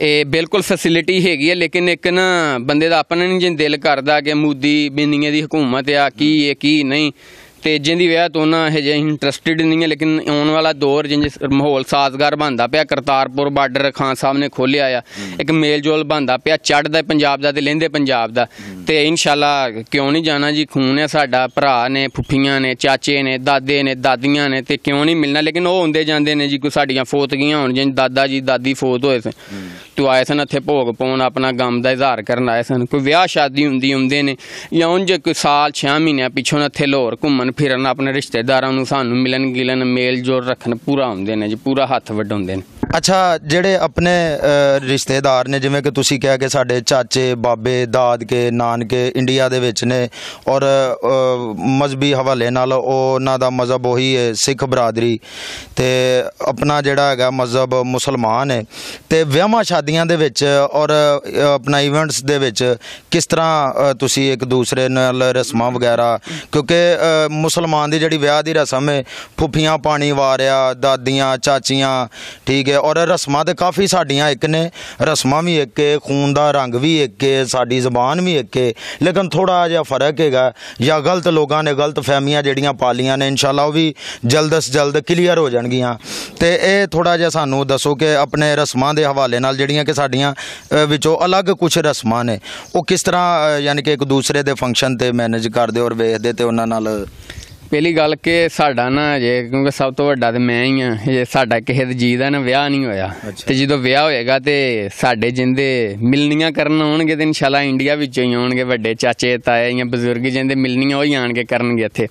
ਇਹ ਬਿਲਕੁਲ ਫੈਸਿਲਿਟੀ ਹੈਗੀ ਹੈ ਲੇਕਿਨ ਇੱਕ ਨਾ ਬੰਦੇ ਦਾ ਆਪਣਾ ਨਹੀਂ ਜਿੰ ਦਿਲ ਕਰਦਾ ਕਿ ਮੋਦੀ ਬਿੰਨੀਆਂ ਦੀ ਹਕੂਮਤ ਆ ਕੀ ਇਹ ਕੀ ਨਹੀਂ। ਤੇ ਜਿੰਦੀ ਵਿਆਹ ਤੋਂ ਨਾ ਇਹ ਜੇ ਇੰਟਰਸਟਿਡ ਨਹੀਂ ਹੈ ਲੇਕਿਨ ਆਉਣ ਵਾਲਾ ਦੌਰ ਜਿੰਜ ਮਾਹੌਲ ਸਾਜ਼ਗਾਰ ਬਣਦਾ ਪਿਆ ਕਰਤਾਰਪੁਰ ਬਾਰਡਰ ਖਾਨ ਸਾਹਿਬ ਨੇ ਖੋਲਿਆ ਆ ਇੱਕ ਮੇਲਜੋਲ ਬਣਦਾ ਪਿਆ ਚੜ੍ਹਦਾ ਪੰਜਾਬ ਦਾ ਤੇ ਲਹਿੰਦੇ ਪੰਜਾਬ ਦਾ। ਤੇ ਇਨਸ਼ਾਅੱਲਾ ਕਿਉਂ ਨਹੀਂ ਜਾਣਾ ਜੀ? ਖੂਨ ਹੈ ਸਾਡਾ ਭਰਾ ਨੇ ਫੁੱਫੀਆਂ ਨੇ ਚਾਚੇ ਨੇ ਦਾਦੇ ਨੇ ਦਾਦੀਆਂ ਨੇ ਤੇ ਕਿਉਂ ਨਹੀਂ ਮਿਲਣਾ? ਲੇਕਿਨ ਉਹ ਹੁੰਦੇ ਜਾਂਦੇ ਨੇ ਜੀ ਕੋਈ ਸਾਡੀਆਂ ਫੋਤਗੀਆਂ ਹੋਣ ਜਿੰ ਦਾਦਾ ਜੀ ਦਾਦੀ ਫੋਤ ਹੋਏ ਸਨ। ਤੂੰ ਆਏ ਸਨ ਇੱਥੇ ਭੋਗ ਪਾਉਣ ਆਪਣਾ ਗਮ ਦਾ ਇਜ਼ਹਾਰ ਕਰਨ ਆਏ ਸਨ। ਕੋਈ ਵਿਆਹ ਸ਼ਾਦੀ ਹੁੰਦੀ ਹੁੰਦੇ ਨੇ। ਜਾਂ ਉਂਝ ਕੋਈ ਸਾਲ 6 ਮਹੀਨਿਆਂ ਪਿੱਛੋਂ ਇੱਥੇ ਲਾਹੌਰ ਘੁੰਮਣ ਫਿਰਨ ਆਪਣੇ ਰਿਸ਼ਤੇਦਾਰਾਂ ਨੂੰ ਸਾਨੂੰ ਮਿਲਣ ਗਿਲਣ ਮੇਲ ਜੋਲ ਰੱਖਣ ਪੂਰਾ ਆਉਂਦੇ ਨੇ ਜੀ, ਪੂਰਾ ਹੱਥ ਵਡਾਉਂਦੇ ਨੇ। ਅੱਛਾ ਜਿਹੜੇ ਆਪਣੇ ਰਿਸ਼ਤੇਦਾਰ ਨੇ ਜਿਵੇਂ ਕਿ ਤੁਸੀਂ ਕਿਹਾ ਕਿ ਸਾਡੇ ਚਾਚੇ ਬਾਬੇ ਦਾਦਕੇ ਨਾਨਕੇ ਇੰਡੀਆ ਦੇ ਵਿੱਚ ਨੇ ਔਰ ਅ, ਮਜ਼ਹਬੀ ਹਵਾਲੇ ਨਾਲ ਉਹ ਉਹਨਾਂ ਦਾ ਮਜ਼ਹਬ ਉਹੀ ਹੈ ਸਿੱਖ ਬਰਾਦਰੀ ਤੇ ਆਪਣਾ ਜਿਹੜਾ ਹੈਗਾ ਮਜ਼ਹਬ ਮੁਸਲਮਾਨ ਹੈ ਤੇ ਵਿਆਹਾਂ ਸ਼ਾਦੀਆਂ ਦੇ ਵਿੱਚ ਔਰ ਆਪਣਾ ਇਵੈਂਟਸ ਦੇ ਵਿੱਚ ਕਿਸ ਤਰ੍ਹਾਂ ਤੁਸੀਂ ਇੱਕ ਦੂਸਰੇ ਨਾਲ ਰਸਮਾਂ ਵਗੈਰਾ ਕਿਉਂਕਿ ਮੁਸਲਮਾਨ ਦੀ ਜਿਹੜੀ ਵਿਆਹ ਦੀ ਰਸਮ ਹੈ ਫੁੱਫੀਆਂ ਪਾਣੀ ਵਾਰਿਆ ਦਾਦੀਆਂ ਚਾਚੀਆਂ ਠੀਕ ਹੈ ਔਰ ਰਸਮਾਂ ਤੇ ਕਾਫੀ ਸਾਡੀਆਂ ਇੱਕ ਨੇ, ਰਸਮਾਂ ਵੀ ਇੱਕ ਏ, ਖੂਨ ਦਾ ਰੰਗ ਵੀ ਇੱਕ ਏ, ਸਾਡੀ ਜ਼ਬਾਨ ਵੀ ਇੱਕ ਹੈ ਲੇਕਿਨ ਥੋੜਾ ਜਿਹਾ ਫ਼ਰਕ ਹੈਗਾ, ਜਾਂ ਗਲਤ ਲੋਕਾਂ ਨੇ ਗਲਤ ਫਹਿਮੀਆਂ ਜਿਹੜੀਆਂ ਪਾਲੀਆਂ ਨੇ, ਇਨਸ਼ਾਅੱਲਾ ਉਹ ਵੀ ਜਲਦ ਸ ਜਲਦ ਕਲੀਅਰ ਹੋ ਜਾਣਗੀਆਂ। ਤੇ ਇਹ ਥੋੜਾ ਜਿਹਾ ਸਾਨੂੰ ਦੱਸੋ ਕਿ ਆਪਣੇ ਰਸਮਾਂ ਦੇ ਹਵਾਲੇ ਨਾਲ ਜਿਹੜੀਆਂ ਕਿ ਸਾਡੀਆਂ ਵਿੱਚੋਂ ਅਲੱਗ ਕੁਝ ਰਸਮਾਂ ਨੇ, ਉਹ ਕਿਸ ਤਰ੍ਹਾਂ ਯਾਨੀ ਕਿ ਇੱਕ ਦੂਸਰੇ ਦੇ ਫੰਕਸ਼ਨ ਤੇ ਮੈਨੇਜ ਕਰਦੇ ਔਰ ਵੇਖਦੇ ਤੇ ਉਹਨਾਂ ਨਾਲ ਪਹਿਲੀ ਗੱਲ ਕਿ ਸਾਡਾ ਨਾ ਜੇ ਕਿਉਂਕਿ ਸਭ ਤੋਂ ਵੱਡਾ ਤੇ ਮੈਂ ਹੀ ਆ ਜੇ ਸਾਡਾ ਕਿਸੇ ਦੇ ਜੀ ਦਾ ਨਾ ਵਿਆਹ ਨਹੀਂ ਹੋਇਆ। ਤੇ ਜਦੋਂ ਵਿਆਹ ਹੋਏਗਾ ਤੇ ਸਾਡੇ ਜਿੰਦੇ ਮਿਲਣੀਆਂ ਕਰਨ ਆਉਣਗੇ ਤੇ ਇਨਸ਼ਾਅੱਲਾ ਇੰਡੀਆ ਵਿੱਚੋਂ ਹੀ ਆਉਣਗੇ ਵੱਡੇ ਚਾਚੇ ਤਾਏ ਜਾਂ ਬਜ਼ੁਰਗ ਜਿੰਦੇ ਮਿਲਣੀਆਂ ਉਹ ਹੀ ਆਣਗੇ ਕਰਨਗੇ ਇੱਥੇ।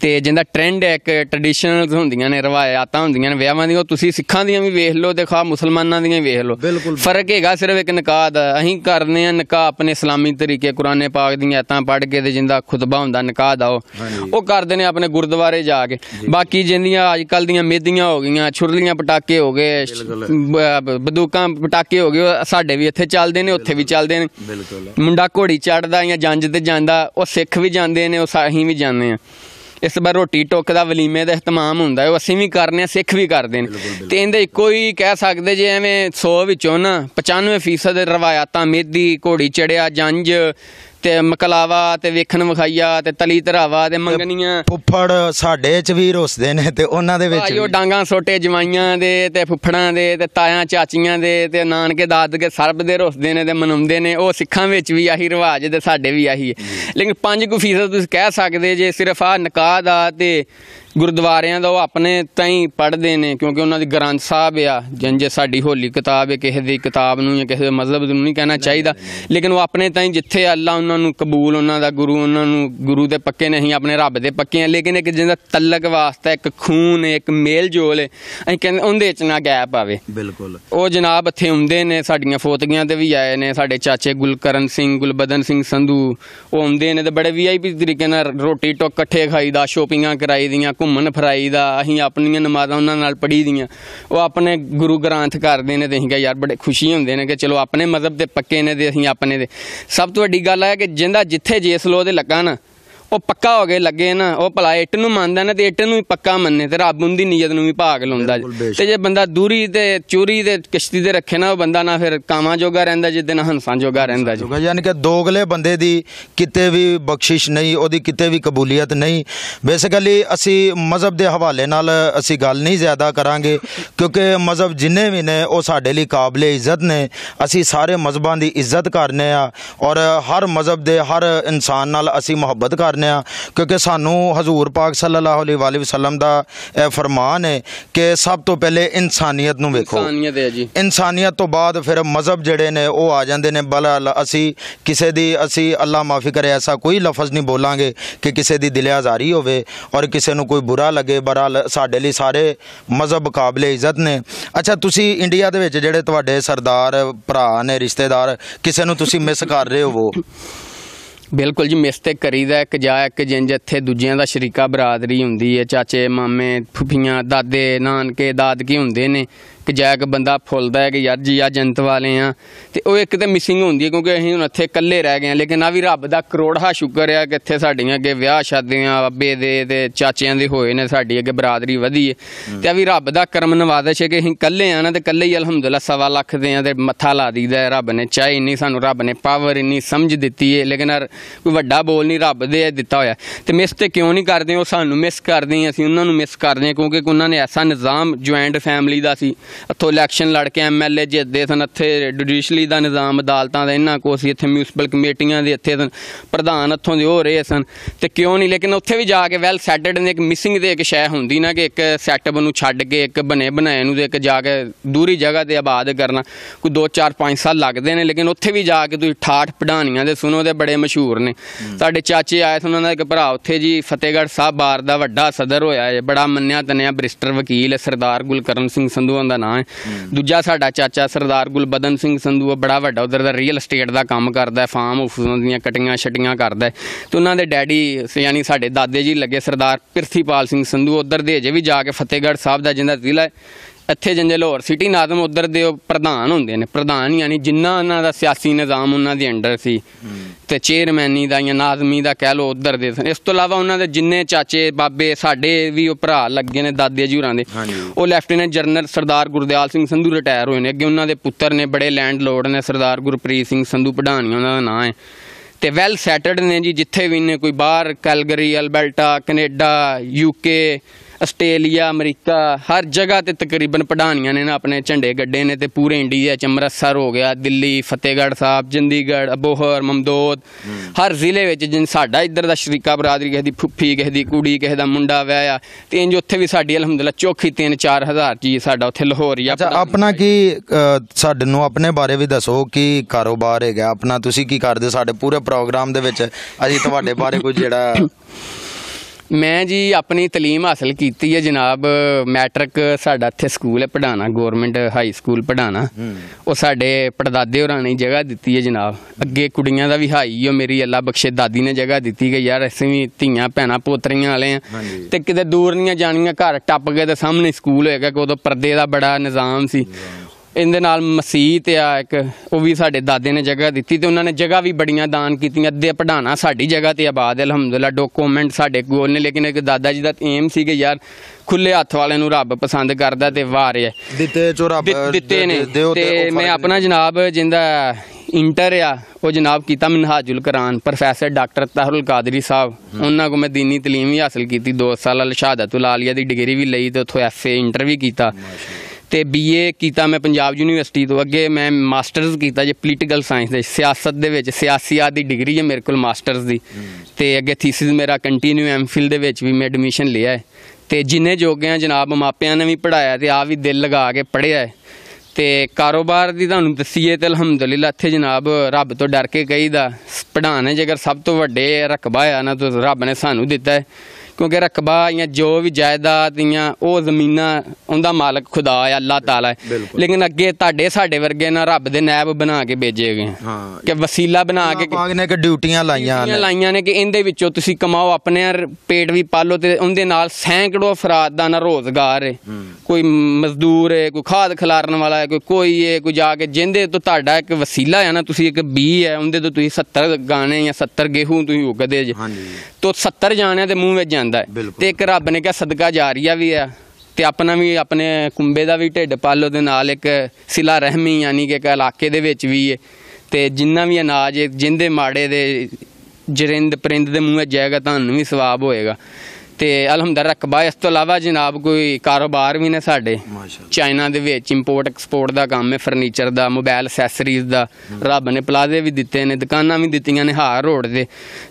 ਤੇ ਜਿੰਦਾ ਟ੍ਰੈਂਡ ਹੈ ਇੱਕ ਟ੍ਰੈਡੀਸ਼ਨਲਸ ਹੁੰਦੀਆਂ ਨੇ ਰਵਾਇਤਾਂ ਹੁੰਦੀਆਂ ਨੇ ਵਿਆਹਾਂ ਦੀਆਂ ਉਹ ਤੁਸੀਂ ਸਿੱਖਾਂ ਦੀਆਂ ਵੀ ਵੇਖ ਲਓ ਤੇ ਖਾ ਮੁਸਲਮਾਨਾਂ ਦੀਆਂ ਵੀ ਵੇਖ ਲਓ। ਫ਼ਰਕ ਹੈਗਾ ਸਿਰਫ ਇੱਕ ਨਿਕਾਹ ਦਾ ਅਸੀਂ ਕਰਨੇ ਆ ਨਿਕਾਹ ਆਪਣੇ ਇਸਲਾਮੀ ਤਰੀਕੇ ਕੁਰਾਨੇ ਪਾਕ ਦੀਆਂ ਆਇਤਾਂ ਪੜ੍ਹ ਕੇ ਤੇ ਜਿੰਦਾ ਖੁਤਬਾ ਹੁੰਦਾ ਨਿਕਾਹ ਦਾ ਉਹ ਉਹ ਕਰਦੇ ਨੇ ਆਪਣੇ ਗੁਰਦੁਆਰੇ ਜਾ ਕੇ। ਬਾਕੀ ਜਿੰਦੀਆਂ ਅੱਜ ਕੱਲ ਦੀਆਂ ਮੇਦੀਆਂ ਹੋ ਗਈਆਂ ਛੁਰਲੀਆਂ ਪਟਾਕੇ ਹੋ ਗਏ ਬੰਦੂਕਾਂ ਪਟਾਕੇ ਹੋ ਗਏ ਸਾਡੇ ਵੀ ਇੱਥੇ ਚੱਲਦੇ ਨੇ ਉੱਥੇ ਵੀ ਚੱਲਦੇ ਨੇ। ਮੁੰਡਾ ਘੋੜੀ ਚੜਦਾ ਜਾਂ ਜੰਜ ਤੇ ਜਾਂਦਾ ਉਹ ਸਿੱਖ ਵੀ ਜਾਂਦੇ ਨੇ ਉਹ ਸਾ- ਅਸੀਂ ਵੀ ਜਾਂਦੇ ਆ ਇਸ ਵਾਰ ਰੋਟੀ ਟੁੱਕ ਦਾ ਵਲੀਮੇ ਦਾ ਇhtਮਾਮ ਹੁੰਦਾ ਹੈ ਉਹ ਅਸੀਂ ਵੀ ਕਰਨੇ ਆ ਸਿੱਖ ਵੀ ਕਰਦੇ ਨੇ। ਤੇ ਇਹਦੇ ਹੀ ਕਹਿ ਸਕਦੇ ਜੇ ਐਵੇਂ 100 ਵਿੱਚੋਂ ਨਾ 95% ਰਵਾਇਤਾਂ ਮੇਦੀ ਘੋੜੀ ਚੜਿਆ ਜੰਜ ਤੇ ਮਕਲਾਵਾ ਤੇ ਵੇਖਣ ਵਿਖਾਈਆ ਤੇ ਤਲੀ ਧਰਾਵਾ ਤੇ ਮੰਗਣੀਆਂ। ਫੁੱਫੜ ਸਾਡੇ ਚ ਵੀ ਰੁੱਸਦੇ ਨੇ ਤੇ ਉਹਨਾਂ ਦੇ ਵਿੱਚ ਭਾਈ ਉਹ ਵੀ। ਡਾਂਗਾ ਸੋਟੇ ਜਵਾਈਆਂ ਦੇ ਤੇ ਫੁੱਫੜਾਂ ਦੇ ਤੇ ਤਾਇਆਂ ਚਾਚੀਆਂ ਦੇ ਤੇ ਨਾਨਕੇ ਦਾਦਕੇ ਸਰਬ ਦੇ ਰੁੱਸਦੇ ਨੇ ਤੇ ਮਨਾਉਂਦੇ ਨੇ। ਉਹ ਸਿੱਖਾਂ ਵਿੱਚ ਵੀ ਆਹੀ ਰਿਵਾਜ ਤੇ ਸਾਡੇ ਵੀ ਆਹੀ ਹੈ। ਲੇਕਿਨ 5% ਤੁਸੀਂ ਕਹਿ ਸਕਦੇ ਜੇ ਸਿਰਫ ਆ ਨਿਕਾਹ ਦਾ ਤੇ ਗੁਰਦੁਆਰਿਆਂ ਦਾ ਉਹ ਆਪਣੇ ਤਾਈਂ ਪੜ੍ਹਦੇ ਨੇ ਕਿਉਂਕਿ ਉਹਨਾਂ ਦੀ ਗ੍ਰੰਥ ਸਾਹਿਬ ਆ ਜਿੰਜੇ ਸਾਡੀ ਹੋਲੀ ਕਿਤਾਬ ਹੈ ਕਿਸੇ ਦੀ ਕਿਤਾਬ ਨੂੰ ਜਾਂ ਕਿਸੇ ਦੇ ਮਜ਼ਹਬ ਨੂੰ ਨਹੀਂ ਕਹਿਣਾ ਚਾਹੀਦਾ। ਲੇਕਿਨ ਉਹ ਆਪਣੇ ਤਾਈਂ ਜਿੱਥੇ ਅੱਲਾ ਉਹਨਾਂ ਨੂੰ ਕਬੂਲ ਉਹਨਾਂ ਦਾ ਗੁਰੂ ਉਹਨਾਂ ਨੂੰ ਗੁਰੂ ਦੇ ਪੱਕੇ ਨਹੀਂ ਆਪਣੇ ਰੱਬ ਦੇ ਪੱਕੇ ਆ। ਲੇਕਿਨ ਇੱਕ ਜਿਹਦਾ ਤਲਕ ਵਾਸਤਾ ਇੱਕ ਖੂਨ ਹੈ, ਇੱਕ ਮੇਲ ਜੋਲ ਹੈ ਅਸੀਂ ਕਹਿੰਦੇ ਉਹਦੇ ਚ ਨਾ ਗੈਪ ਆਵੇ। ਬਿਲਕੁਲ। ਉਹ ਜਨਾਬ ਇੱਥੇ ਹੁੰਦੇ ਨੇ ਸਾਡੀਆਂ ਫੋਤਗੀਆਂ ਤੇ ਵੀ ਆਏ ਨੇ ਸਾਡੇ ਚਾਚੇ ਗੁਲਕਰਨ ਸਿੰਘ ਗੁਲਬਦਨ ਸਿੰਘ ਸੰਧੂ ਉਹ ਹੁੰਦੇ ਨੇ ਤੇ ਬੜੇ ਵੀਆਈਪੀ ਤਰੀਕੇ ਨਾਲ ਰੋਟੀ ਟੋਕ ਇਕੱਠੇ ਖਾਈਦਾ ਸ਼ੋਪਿੰਗਾਂ ਕਰਾਈ ਘੁੰਮਣ ਘੁੰਮਣ ਫਰਾਈਦਾ ਅਸੀਂ ਆਪਣੀਆਂ ਨਮਾਜ਼ਾਂ ਉਹਨਾਂ ਨਾਲ ਪੜ੍ਹੀ ਦੀਆਂ। ਉਹ ਆਪਣੇ ਗੁਰੂ ਗ੍ਰੰਥ ਕਰਦੇ ਨੇ ਤੇ ਅਸੀਂ ਕਿਹਾ, ਯਾਰ ਬੜੇ ਖੁਸ਼ੀ ਹੁੰਦੇ ਨੇ ਕਿ ਚਲੋ ਆਪਣੇ ਮਜ਼ਹਬ ਦੇ ਪੱਕੇ ਨੇ ਤੇ ਅਸੀਂ ਆਪਣੇ ਦੇ। ਸਭ ਤੋਂ ਵੱਡੀ ਗੱਲ ਹੈ ਕਿ ਜਿੰਦਾ ਜਿੱਥੇ ਜੇਸ ਲੋ ਦੇ ਲੱਗਾ ਨਾ ਉਹ ਪੱਕਾ ਹੋ ਗਏ ਲੱਗੇ ਨਾ ਉਹ ਭਲਾ ਇੱਟ ਨੂੰ ਮੰਨਦਾ ਨਾ ਤੇ ਇੱਟ ਨੂੰ ਵੀ ਪੱਕਾ ਮੰਨੇ ਤੇ ਰੱਬ ਉਹਦੀ ਨੀਅਤ ਨੂੰ ਵੀ ਭਾਗ ਲਾਉਂਦਾ। ਤੇ ਜੇ ਬੰਦਾ ਦੂਰੀ ਤੇ ਚੋਰੀ ਤੇ ਕਿਸ਼ਤੀ ਤੇ ਰੱਖੇ ਨਾ ਉਹ ਬੰਦਾ ਨਾ ਫਿਰ ਕਾਵਾਂ ਜੋਗਾ ਰਹਿੰਦਾ ਜਿੱਦੇ ਨਾ ਹੰਸਾਂ ਜੋਗਾ ਰਹਿੰਦਾ ਜੀ। ਜੋਗਾ ਯਾਨੀ ਕਿ ਦੋਗਲੇ ਬੰਦੇ ਦੀ ਕਿਤੇ ਵੀ ਬਖਸ਼ਿਸ਼ ਨਹੀਂ ਉਹਦੀ ਕਿਤੇ ਵੀ ਕਬੂਲੀਅਤ ਨਹੀਂ। ਬੇਸਿਕਲੀ ਅਸੀਂ ਮਜ਼ਹਬ ਦੇ ਹਵਾਲੇ ਨਾਲ ਅਸੀਂ ਗੱਲ ਨਹੀਂ ਜ਼ਿਆਦਾ ਕਰਾਂਗੇ ਕਿਉਂਕਿ ਮਜ਼ਹਬ ਜਿੰਨੇ ਵੀ ਨੇ ਉਹ ਸਾਡੇ ਲਈ ਕਾਬਲੇ ਇੱਜ਼ਤ ਨੇ। ਅਸੀਂ ਸਾਰੇ ਮਜ਼ਹਬਾਂ ਦੀ ਇੱਜ਼ਤ ਕਰਨੇ ਆ ਔਰ ਹਰ ਮਜ਼ਹਬ ਦੇ ਹਰ ਇਨਸਾਨ ਨਾਲ ਅਸੀਂ ਮੁਹੱਬਤ ਕਰਨੇ ਚਾਹੁੰਦੇ ਆ ਕਿਉਂਕਿ ਸਾਨੂੰ ਹਜ਼ੂਰ ਪਾਕ ਸੱਲੱਲਾਹੁ ਅਲੈਹਿ ਵਸੱਲਮ ਦਾ ਇਹ ਫਰਮਾਨ ਹੈ ਕਿ ਸਭ ਤੋਂ ਪਹਿਲੇ ਇਨਸਾਨੀਅਤ ਨੂੰ ਵੇਖੋ। ਇਨਸਾਨੀਅਤ ਹੈ ਜੀ। ਇਨਸਾਨੀਅਤ ਤੋਂ ਬਾਅਦ ਫਿਰ ਮਜ਼ਹਬ ਜਿਹੜੇ ਨੇ ਉਹ ਆ ਜਾਂਦੇ ਨੇ ਬਲ ਅਸੀਂ ਕਿਸੇ ਦੀ ਅਸੀਂ ਅੱਲਾ ਮਾਫੀ ਕਰੇ ਐਸਾ ਕੋਈ ਲਫ਼ਜ਼ ਨਹੀਂ ਬੋਲਾਂਗੇ ਕਿ ਕਿਸੇ ਦੀ ਦਿਲ ਆਜ਼ਾਰੀ ਹੋਵੇ ਔਰ ਕਿਸੇ ਨੂੰ ਕੋਈ ਬੁਰਾ ਲੱਗੇ ਬਹਰਾਲ ਸਾਡੇ ਲਈ ਸਾਰੇ ਮਜ਼ਹਬ ਕਾਬਲੇ ਇੱਜ਼ਤ ਨੇ। ਅੱਛਾ ਤੁਸੀਂ ਇੰਡੀਆ ਦੇ ਵਿੱਚ ਜਿਹੜੇ ਤੁਹਾਡੇ ਸਰਦਾਰ ਭਰਾ ਨੇ ਰਿਸ਼ਤੇਦਾਰ ਕਿਸੇ ਨੂੰ ਤੁਸੀਂ ਮਿਸ ਕਰ ਰਹੇ ਹੋ ਉਹ ਬਿਲਕੁਲ ਜੀ, ਮਿਸ ਤੇ ਕਰੀਦਾ ਇੱਕ ਜਾ ਇੱਕ ਜਿੰਜ ਇੱਥੇ ਦੂਜਿਆਂ ਦਾ ਸ਼ਰੀਕਾ ਬਰਾਦਰੀ ਹੁੰਦੀ ਹੈ। ਚਾਚੇ, ਮਾਮੇ, ਫੁੱਫੀਆਂ, ਦਾਦੇ, ਨਾਨਕੇ, ਦਾਦਕੇ ਹੁੰਦੇ ਨੇ। ਕਿ ਜਾ ਇੱਕ ਬੰਦਾ ਫੁੱਲਦਾ ਹੈ ਕਿ ਯਾਰ ਜੀ ਆ ਜੰਤ ਵਾਲੇ ਆ। ਤੇ ਉਹ ਇੱਕ ਤੇ ਮਿਸਿੰਗ ਹੁੰਦੀ ਹੈ ਕਿਉਂਕਿ ਅਸੀਂ ਹੁਣ ਇੱਥੇ ਇਕੱਲੇ ਰਹਿ ਗਏ ਹਾਂ ਲੇਕਿਨ ਆ ਵੀ ਰੱਬ ਦਾ ਕਰੋੜਾ ਸ਼ੁਕਰ ਆ ਕਿ ਇੱਥੇ ਸਾਡੀਆਂ ਅੱਗੇ ਵਿਆਹ ਸ਼ਾਦੀਆਂ ਅੱਬੇ ਦੇ ਤੇ ਚਾਚਿਆਂ ਦੇ ਹੋਏ ਨੇ ਸਾਡੀ ਅੱਗੇ ਬਰਾਦਰੀ ਵਧੀ ਹੈ। ਤੇ ਆ ਵੀ ਰੱਬ ਦਾ ਕਰਮ ਨਵਾਜ਼ਿਸ਼ ਹੈ ਕਿ ਅਸੀਂ ਇਕੱਲੇ ਆ ਨਾ ਤੇ ਇਕੱਲੇ ਹੀ ਅਲਹਮਦੁਲਿਲਾ ਸਵਾ ਲੱਖ ਦੇ ਆ ਤੇ ਮੱਥਾ ਲਾ ਦੀਦਾ ਰੱਬ ਨੇ ਚਾਹੇ ਇੰਨੀ ਸਾਨੂੰ ਰੱਬ ਨੇ ਪਾਵਰ ਇੰਨੀ ਸਮਝ ਦਿੱਤੀ ਹੈ ਲੇਕਿਨ ਕੋਈ ਵੱਡਾ ਬੋਲ ਨਹੀਂ ਰੱਬ ਦੇ ਦਿੱਤਾ ਹੋਇਆ। ਤੇ ਮਿਸ ਤੇ ਕਿਉਂ ਨਹੀਂ ਕਰਦੇ ਉਹ ਸਾਨੂੰ ਮਿਸ ਕਰਦੇ ਅਸੀਂ ਉਹਨਾਂ ਨੂੰ ਮਿਸ ਕਰਦੇ ਕਿਉਂਕਿ ਉਹਨਾਂ ਨੇ ਐਸਾ ਨਿਜ਼ਾਮ ਜੁਆਇੰਟ ਫੈਮਿਲੀ ਦਾ ਸੀ। ਇੱਥੋਂ ਇਲੈਕਸ਼ਨ ਲੜ ਕੇ ਐਮਐਲਏ ਜਿੱਤਦੇ ਸਨ ਇੱਥੇ ਜੁਡੀਸ਼ਲੀ ਦਾ ਨਿਜ਼ਾਮ ਅਦਾਲਤਾਂ ਦਾ ਇਹਨਾਂ ਕੋਲ ਸੀ ਇੱਥੇ ਮਿਊਨਿਸਪਲ ਕਮੇਟੀਆਂ ਦੇ ਇੱਥੇ ਪ੍ਰਧਾਨ ਇੱਥੋਂ ਦੇ ਹੋ ਰਹੇ ਸਨ। ਤੇ ਕਿਉਂ ਨਹੀਂ ਲੇਕਿਨ ਉੱਥੇ ਵੀ ਜਾ ਕੇ ਵੈਲ ਸੈਟਡ ਨੇ ਇੱਕ ਮਿਸਿੰਗ ਦੇ ਇੱਕ ਸ਼ੈ ਹੁੰਦੀ ਨਾ ਕਿ ਇੱਕ ਸੈਟਅਪ ਨੂੰ ਛੱਡ ਕੇ ਇੱਕ ਬਣੇ ਬਣਾਏ ਨੂੰ ਤੇ ਇੱਕ ਜਾ ਕੇ ਦੂਰੀ ਜਗ੍ਹਾ ਤੇ ਆਬਾਦ ਕਰਨਾ। ਕੋਈ 2 4 5 ਸਾਲ ਲੱਗਦੇ ਨੇ ਲੇਕਿਨ ਉੱਥੇ ਵੀ ਜਾ ਕੇ ਤੁਸੀਂ ਠਾਠ ਪੜਾਣੀਆਂ ਦੇ ਸੁਣੋ ਤੇ ਬੜੇ ਮਸ਼ਹੂਰ ਨੇ। ਸਾਡੇ ਚਾਚੇ ਆਏ ਸਨ ਉਹਨਾਂ ਦਾ ਇੱਕ ਭਰਾ ਉੱਥੇ ਜੀ ਫਤਿਹਗੜ੍ਹ ਸਾਹਿਬ ਬਾਰ ਦਾ ਵੱਡਾ ਸਦਰ ਹੋਇਆ ਹੈ ਬੜਾ ਮੰਨਿਆ ਤਨਿਆ ਬਰਿਸਟਰ ਵਕੀਲ ਸਰਦਾਰ ਗੁਲਕਰਨ ਸਿੰਘ ਸੰਧੂਆਂ ਦਾ ਨਾਮ ਹੈ। ਦੂਜਾ ਸਾਡਾ ਚਾਚਾ ਸਰਦਾਰ ਗੁਲਬਦਨ ਸਿੰਘ ਸੰਧੂ, ਉਹ ਬੜਾ ਵੱਡਾ ਉਧਰ ਦਾ ਰੀਅਲ ਏਸਟੇਟ ਦਾ ਕੰਮ ਕਰਦਾ ਹੈ ਫਾਰਮ ਹਾਊਸਾਂ ਦੀਆਂ ਕਟੀਆਂ ਛਟੀਆਂ ਕਰਦਾ ਹੈ। ਤੇ ਉਹਨਾਂ ਦੇ ਡੈਡੀ, ਯਾਨੀ ਸਾਡੇ ਦਾਦੇ ਜੀ ਲੱਗੇ ਸਰਦਾਰ ਪਿਰਥੀਪਾਲ ਸਿੰਘ ਸੰਧੂ, ਉਧਰ ਦੇ ਅਜੇ ਵੀ ਜਾ ਕੇ ਫਤਿਹਗੜ੍ਹ ਸਾਹਿਬ ਦਾ ਜਿੰਦਾ ਜ਼ਿਲ੍ਹਾ ਹੈ। ਇੱਥੇ ਜੰਜੇ ਲਾਹੌਰ ਸਿਟੀ ਨਾਜ਼ਮ ਉਧਰ ਦੇ ਉਹ ਪ੍ਰਧਾਨ ਹੁੰਦੇ ਨੇ ਪ੍ਰਧਾਨ ਯਾਨੀ ਜਿੰਨਾ ਉਹਨਾਂ ਦਾ ਸਿਆਸੀ ਨਿਜ਼ਾਮ ਉਹਨਾਂ ਦੇ ਅੰਡਰ ਸੀ ਤੇ ਚੇਅਰਮੈਨੀ ਦਾ ਜਾਂ ਨਾਜ਼ਮੀ ਦਾ ਕਹਿ ਲਓ ਉਧਰ ਦੇ। ਇਸ ਤੋਂ ਇਲਾਵਾ ਉਹਨਾਂ ਦੇ ਜਿੰਨੇ ਚਾਚੇ ਬਾਬੇ ਸਾਡੇ ਵੀ ਉਹ ਭਰਾ ਲੱਗੇ ਨੇ ਦਾਦੇ ਜੀ ਹੋਰਾਂ ਦੇ। ਉਹ lieutenant general Sardar Gurdial Singh Sandhu retire ਹੋਏ ਨੇ ਅੱਗੇ ਉਹਨਾਂ ਦੇ ਪੁੱਤਰ ਨੇ ਬੜੇ ਲੈਂਡ ਲੋਰਡ ਨੇ ਸਰਦਾਰ ਗੁਰਪ੍ਰੀਤ ਸਿੰਘ ਸੰਧੂ ਪੜਾਣੀ ਉਹਨਾਂ ਦਾ ਨਾਂ ਹੈ ਤੇ ਵੈਲ ਸੈਟਲਡ ਨੇ ਜੀ ਜਿੱਥੇ ਵੀ ਨੇ ਕੋਈ ਬਾਹਰ Calgary Alberta Canada UK Australia, America, ਹਰ ਜਗ੍ਹਾ ਤੇ ਤਕਰੀਬਨ ਪੜਾਣੀਆਂ ਨੇ ਨਾ ਆਪਣੇ ਝੰਡੇ ਗੱਡੇ ਨੇ ਤੇ ਪੂਰੇ ਇੰਡੀਆ ਚ ਅੰਮ੍ਰਿਤਸਰ ਹੋ ਗਿਆ, ਦਿੱਲੀ, ਫਤਿਹਗੜ੍ਹ ਸਾਹਿਬ, ਚੰਡੀਗੜ੍ਹ, ਅਬੋਹਰ, ਮਮਦੋਦ, ਹਰ ਜ਼ਿਲ੍ਹੇ ਵਿੱਚ ਜਿਨ ਸਾਡਾ ਇੱਧਰ ਦਾ ਸ਼ਰੀਕਾ ਬਰਾਦਰੀ ਕਿਸੇ ਦੀ ਫੁੱਫੀ, ਕਿਸੇ ਦੀ ਕੁੜੀ, ਕਿਸੇ ਦਾ ਮੁੰਡਾ ਵਿਆਹਿਆ ਤੇ ਇੰਜ ਉੱਥੇ ਵੀ ਸਾਡੀ ਅਲਹਮਦੁਲਿਲਾ ਚੌਖੀ 3-4 ਹਜ਼ਾਰ ਜੀ ਸਾਡਾ ਉੱਥੇ ਲਾਹੌਰੀਆ ਅੱਛਾ, ਆਪਣਾ ਕੀ ਸਾਡੇ ਨੂੰ ਆਪਣੇ ਬਾਰੇ ਵੀ ਦੱਸੋ ਕਿ ਕਾਰੋਬਾਰ ਹੈਗਾ, ਆਪਣਾ ਤੁਸੀਂ ਕੀ ਕਰਦੇ ਸਾਡੇ ਪੂਰੇ ਪ੍ਰੋਗਰਾਮ ਦੇ ਵਿੱਚ? ਅਸੀਂ ਤੁਹਾਡੇ ਬਾਰੇ ਕੁਝ ਜਿਹੜਾ ਮੈਂ ਜੀ ਆਪਣੀ ਤਾਲੀਮ ਹਾਸਲ ਕੀਤੀ ਹੈ ਜਨਾਬ। ਮੈਟ੍ਰਿਕ ਸਾਡਾ ਇੱਥੇ ਸਕੂਲ ਹੈ Padana government high school Padana ਉਹ ਸਾਡੇ ਪੜਦਾਦੇ ਹੋਰਾਂ ਨੇ ਜਗ੍ਹਾ ਦਿੱਤੀ ਹੈ ਜਨਾਬ। ਅੱਗੇ ਕੁੜੀਆਂ ਦਾ ਵੀ ਹਾਈ ਉਹ ਮੇਰੀ ਅੱਲਾ ਬਖਸ਼ੇ ਦਾਦੀ ਨੇ ਜਗ੍ਹਾ ਦਿੱਤੀ ਕਿ ਯਾਰ ਅਸੀਂ ਵੀ ਧੀਆਂ ਭੈਣਾਂ ਪੋਤਰੀਆਂ ਵਾਲੇ ਆ। ਤੇ ਕਿਤੇ ਦੂਰ ਨਹੀਂ ਜਾਣੀਆਂ ਘਰ ਟੱਪ ਕੇ ਤੇ ਸਾਹਮਣੇ ਸਕੂਲ ਹੋਏਗਾ ਕਿ ਉਦੋਂ ਪਰਦੇ ਦਾ ਬੜਾ ਨਿਜ਼ਾਮ ਸੀ। ਇਹਦੇ ਨਾਲ ਮਸਜਿਦ ਆ ਇੱਕ ਉਹ ਵੀ ਸਾਡੇ ਦਾਦੇ ਨੇ ਜਗ੍ਹਾ ਦਿੱਤੀ ਤੇ ਉਹਨਾਂ ਨੇ ਜਗ੍ਹਾ ਵੀ ਬੜੀਆਂ ਦਾਨ ਕੀਤੀਆਂ। ਅੱਧੇ ਪੜਾਣਾ ਸਾਡੀ ਜਗ੍ਹਾ ਤੇ ਆਬਾਦ ਹੈ ਅਲਹਮਦੁਲਿਲਾ ਡਾਕੂਮੈਂਟ ਸਾਡੇ ਕੋਲ ਨੇ ਲੇਕਿਨ ਇੱਕ ਦਾਦਾ ਜੀ ਦਾ ਏਮ ਸੀ ਕਿ ਯਾਰ ਖੁੱਲੇ ਹੱਥ ਵਾਲਿਆਂ ਨੂੰ ਰੱਬ ਪਸੰਦ ਕਰਦਾ ਤੇ ਵਾਰ ਹੈ। ਦਿੱਤੇ ਚੋ ਰੱਬ ਦਿੱ- ਦਿੱਤੇ ਨੇ। ਤੇ ਮੈਂ ਆਪਣਾ ਜਨਾਬ ਜਿੰਦਾ ਇੰਟਰ ਆ ਉਹ ਜਨਾਬ ਕੀਤਾ ਮਿਨਹਾਜੁਲ ਕੁਰਾਨ ਪ੍ਰੋਫੈਸਰ ਡਾਕਟਰ ਤਾਹਰੁਲ ਕਾਦਰੀ ਸਾਹਿਬ। ਉਹਨਾਂ ਕੋ ਮੈਂ ਦੀਨੀ ਤਾਲੀਮ ਵੀ ਹਾਸਲ ਕੀਤੀ 2 ਸਾਲ ਅਲ ਸ਼ਹਾਦਤੁਲ ਆਲੀਆ ਦੀ ਡਿਗਰੀ ਵੀ ਲਈ ਤੇ ਉੱਥੋਂ ਐਫਏ ਇੰਟਰ ਵੀ ਕੀਤਾ। ਤੇ ਬੀਏ ਕੀਤਾ ਮੈਂ ਪੰਜਾਬ ਯੂਨੀਵਰਸਿਟੀ ਤੋਂ ਅੱਗੇ ਮੈਂ ਮਾਸਟਰਸ ਕੀਤਾ ਜੇ ਪੋਲੀਟੀਕਲ ਸਾਇੰਸ ਦੇ ਸਿਆਸਤ ਦੇ ਵਿੱਚ ਸਿਆਸੀਆਤ ਦੀ ਡਿਗਰੀ ਹੈ ਮੇਰੇ ਕੋਲ ਮਾਸਟਰਸ ਦੀ। ਤੇ ਅੱਗੇ ਥੀਸਿਸ ਮੇਰਾ ਕੰਟੀਨਿਊ ਐਮਫਿਲ ਦੇ ਵਿੱਚ ਵੀ ਮੈਂ ਐਡਮਿਸ਼ਨ ਲਿਆ ਹੈ। ਤੇ ਜਿੰਨੇ ਜੋਗੇ ਆ ਜਨਾਬ ਮਾਪਿਆਂ ਨੇ ਵੀ ਪੜਾਇਆ ਤੇ ਆ ਵੀ ਦਿਲ ਲਗਾ ਕੇ ਪੜਿਆ ਹੈ। ਤੇ ਕਾਰੋਬਾਰ ਦੀ ਤੁਹਾਨੂੰ ਦੱਸੀਏ ਤੇ ਅਲਹਮਦੁਲਿਲਾ ਇੱਥੇ ਜਨਾਬ ਰੱਬ ਤੋਂ ਡਰ ਕੇ ਕਹੀਦਾ ਪੜਾਣੇ ਜੇਕਰ ਸਭ ਤੋਂ ਵੱਡੇ ਰਕਬਾ ਆ ਨਾ ਤਾਂ ਰੱਬ ਨੇ ਸਾਨੂੰ ਦਿੱਤਾ ਹੈ। ਕਿਉਂਕਿ ਰਕਬਾ ਜਾਂ ਜੋ ਵੀ ਜਾਇਦਾਦ ਜਾਂ ਉਹ ਜ਼ਮੀਨਾਂ ਉਹਦਾ ਮਾਲਕ ਖੁਦਾ ਹੈ ਅੱਲਾਹ ਤਾਲਾ ਹੈ। ਲੇਕਿਨ ਅੱਗੇ ਤੁਹਾਡੇ ਸਾਡੇ ਵਰਗੇ ਨਾ ਰੱਬ ਦੇ ਨੈਬ ਬਣਾ ਕੇ ਭੇਜੇ ਗਏ ਹਾਂ। ਕਿ ਵਸੀਲਾ ਬਣਾ ਕੇ ਪਾਕ ਨੇ ਕਿ ਡਿਊਟੀਆਂ ਲਾਈਆਂ ਨੇ ਲਾਈਆਂ ਨੇ ਕਿ ਇਹਦੇ ਵਿੱਚੋਂ ਤੁਸੀਂ ਕਮਾਓ ਆਪਣੇ ਪੇਟ ਵੀ ਪਾਲੋ ਤੇ ਉਹਦੇ ਨਾਲ ਸੈਂਕੜੋ ਅਫਰਾਦ ਦਾ ਨਾ ਰੋਜ਼ਗਾਰ ਹੈ। ਕੋਈ ਮਜ਼ਦੂਰ ਹੈ ਕੋਈ ਖਾਦ ਖਿਲਾਰਨ ਵਾਲਾ ਹੈ ਕੋਈ ਕੋਈ ਹੈ ਕੋਈ ਜਾ ਕੇ ਜਿੰਦੇ ਤੋਂ ਤੁਹਾਡਾ ਇੱਕ ਵਸੀਲਾ ਹੈ ਨਾ ਤੁਸੀਂ ਇੱਕ ਬੀ ਹੈ ਉਹਦੇ ਤੋਂ ਤੁਸੀਂ 70 ਗਾਣੇ ਜਾਂ 70 ਗੇਹੂੰ ਤੁਸੀਂ ਉਗਦੇ ਜੇ। ਹਾਂਜੀ। ਤੋਂ 70 ਜਾਣਿਆਂ ਦੇ ਮੂੰਹ ਵਿੱਚ ਜਾਂਦਾ ਹੈ। ਤੇ ਇੱਕ ਰੱਬ ਨੇ ਕਿਹਾ ਸਦਕਾ ਜਾਰੀਆ ਵੀ ਆ। ਤੇ ਆਪਣਾ ਵੀ ਆਪਣੇ ਕੁੰਬੇ ਦਾ ਵੀ ਢਿੱਡ ਪਾਲੋ ਦੇ ਨਾਲ ਇੱਕ ਸਿਲਾ ਰਹਿਮੀ ਯਾਨੀ ਕਿ ਇੱਕ ਇਲਾਕੇ ਦੇ ਵਿੱਚ ਵੀ ਹੈ ਤੇ ਜਿੰਨਾ ਵੀ ਅਨਾਜ ਜਿੰਦੇ ਮਾੜੇ ਦੇ ਜਰਿੰਦ ਪਰਿੰਦ ਦੇ ਮੂੰਹ ਜਾਏਗਾ ਤੁਹਾਨੂੰ ਵੀ ਸਵਾਬ ਹੋਏਗਾ। ਤੇ ਅਲਹਮਦੁਲਿਲਾ ਰਕਬਾ ਇਸ ਤੋਂ ਇਲਾਵਾ ਜਨਾਬ ਕੋਈ ਕਾਰੋਬਾਰ ਵੀ ਨੇ ਸਾਡੇ? ਮਾਸ਼ਾਅੱਲਾ। ਚਾਈਨਾ ਦੇ ਵਿੱਚ ਇੰਪੋਰਟ ਐਕਸਪੋਰਟ ਦਾ ਕੰਮ ਹੈ ਫਰਨੀਚਰ ਦਾ ਮੋਬਾਈਲ ਐਕਸੈਸਰੀਜ਼ ਦਾ। ਰੱਬ ਨੇ ਪਲਾਜ਼ੇ ਵੀ ਦਿੱਤੇ ਨੇ ਦੁਕਾਨਾਂ ਵੀ ਦਿੱਤੀਆਂ ਨੇ ਹਾਰ ਰੋਡ ਦੇ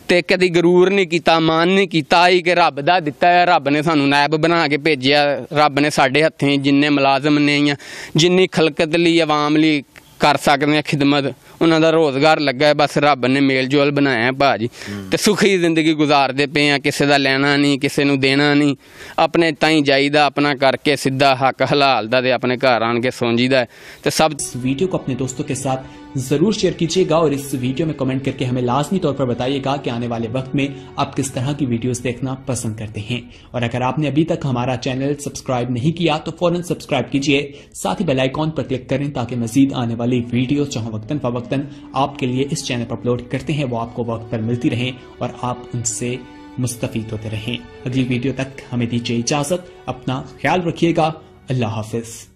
ਤੇ ਕਦੀ ਗਰੂਰ ਨਹੀਂ ਕੀਤਾ ਮਾਨ ਨਹੀਂ ਕੀਤਾ ਹੀ ਕਿ ਰੱਬ ਦਾ ਦਿੱਤਾ ਹੈ ਰੱਬ ਨੇ ਸਾਨੂੰ ਨਾਇਬ ਬਣਾ ਕੇ ਭੇਜਿਆ। ਰੱਬ ਨੇ ਸਾਡੇ ਹੱਥੀਂ ਜਿੰਨੇ ਮੁਲਾਜ਼ਮ ਨੇ ਜਾਂ ਜਿੰਨੀ ਖਲਕਤ ਲਈ ਆਵਾਮ ਲਈ ਕਰ ਸਕਦੇ ਆ ਖਿਦਮਤ। ਉਹਨਾਂ ਦਾ ਰੋਜ਼ਗਾਰ ਲੱਗਾ ਹੈ ਬਸ ਰੱਬ ਨੇ ਮੇਲ ਜੋਲ ਬਣਾਇਆ ਹੈ ਭਾਜੀ ਤੇ ਸੁਖੀ ਜ਼ਿੰਦਗੀ ਗੁਜ਼ਾਰਦੇ ਪਏ ਆ ਕਿਸੇ ਦਾ ਲੈਣਾ ਨਹੀਂ ਕਿਸੇ ਨੂੰ ਦੇਣਾ ਨਹੀਂ। ਆਪਣੇ ਤਾਈ ਜਾਈਦਾ ਆਪਣਾ ਕਰਕੇ ਸਿੱਧਾ ਹੱਕ ਹਲਾਲ ਦਾ ਤੇ ਆਪਣੇ ਘਰ ਆਣ ਕੇ ਸੌਂ ਜੀਦਾ ਤੇ ਸਭ ਵੀਡੀਓ ਕੋ ਆਪਣੇ ਦੋਸਤੋ ਕੇ ਸਾਥ ज़रूर शेयर कीजिएगा और इस वीडियो में कमेंट करके हमें लाजमी तौर पर बताइएगा कि आने वाले वक्त में आप किस तरह की वीडियोस देखना पसंद करते हैं। और अगर आपने अभी तक हमारा चैनल सब्सक्राइब नहीं किया तो फ़ौरन सब्सक्राइब कीजिए। साथ ही बेलाइकॉन पर क्लिक करें ताकि मजीद आने वाली वीडियो जहाँ वक्ता फवक्तन आपके लिए इस चैनल पर अपलोड करते हैं, वो आपको वक्त पर मिलती रहें और आप उनसे मुस्तफ़ होते रहें। अगली वीडियो तक हमें दीजिए इजाज़त। अपना ख्याल रखिएगा। अल्लाह हाफिज।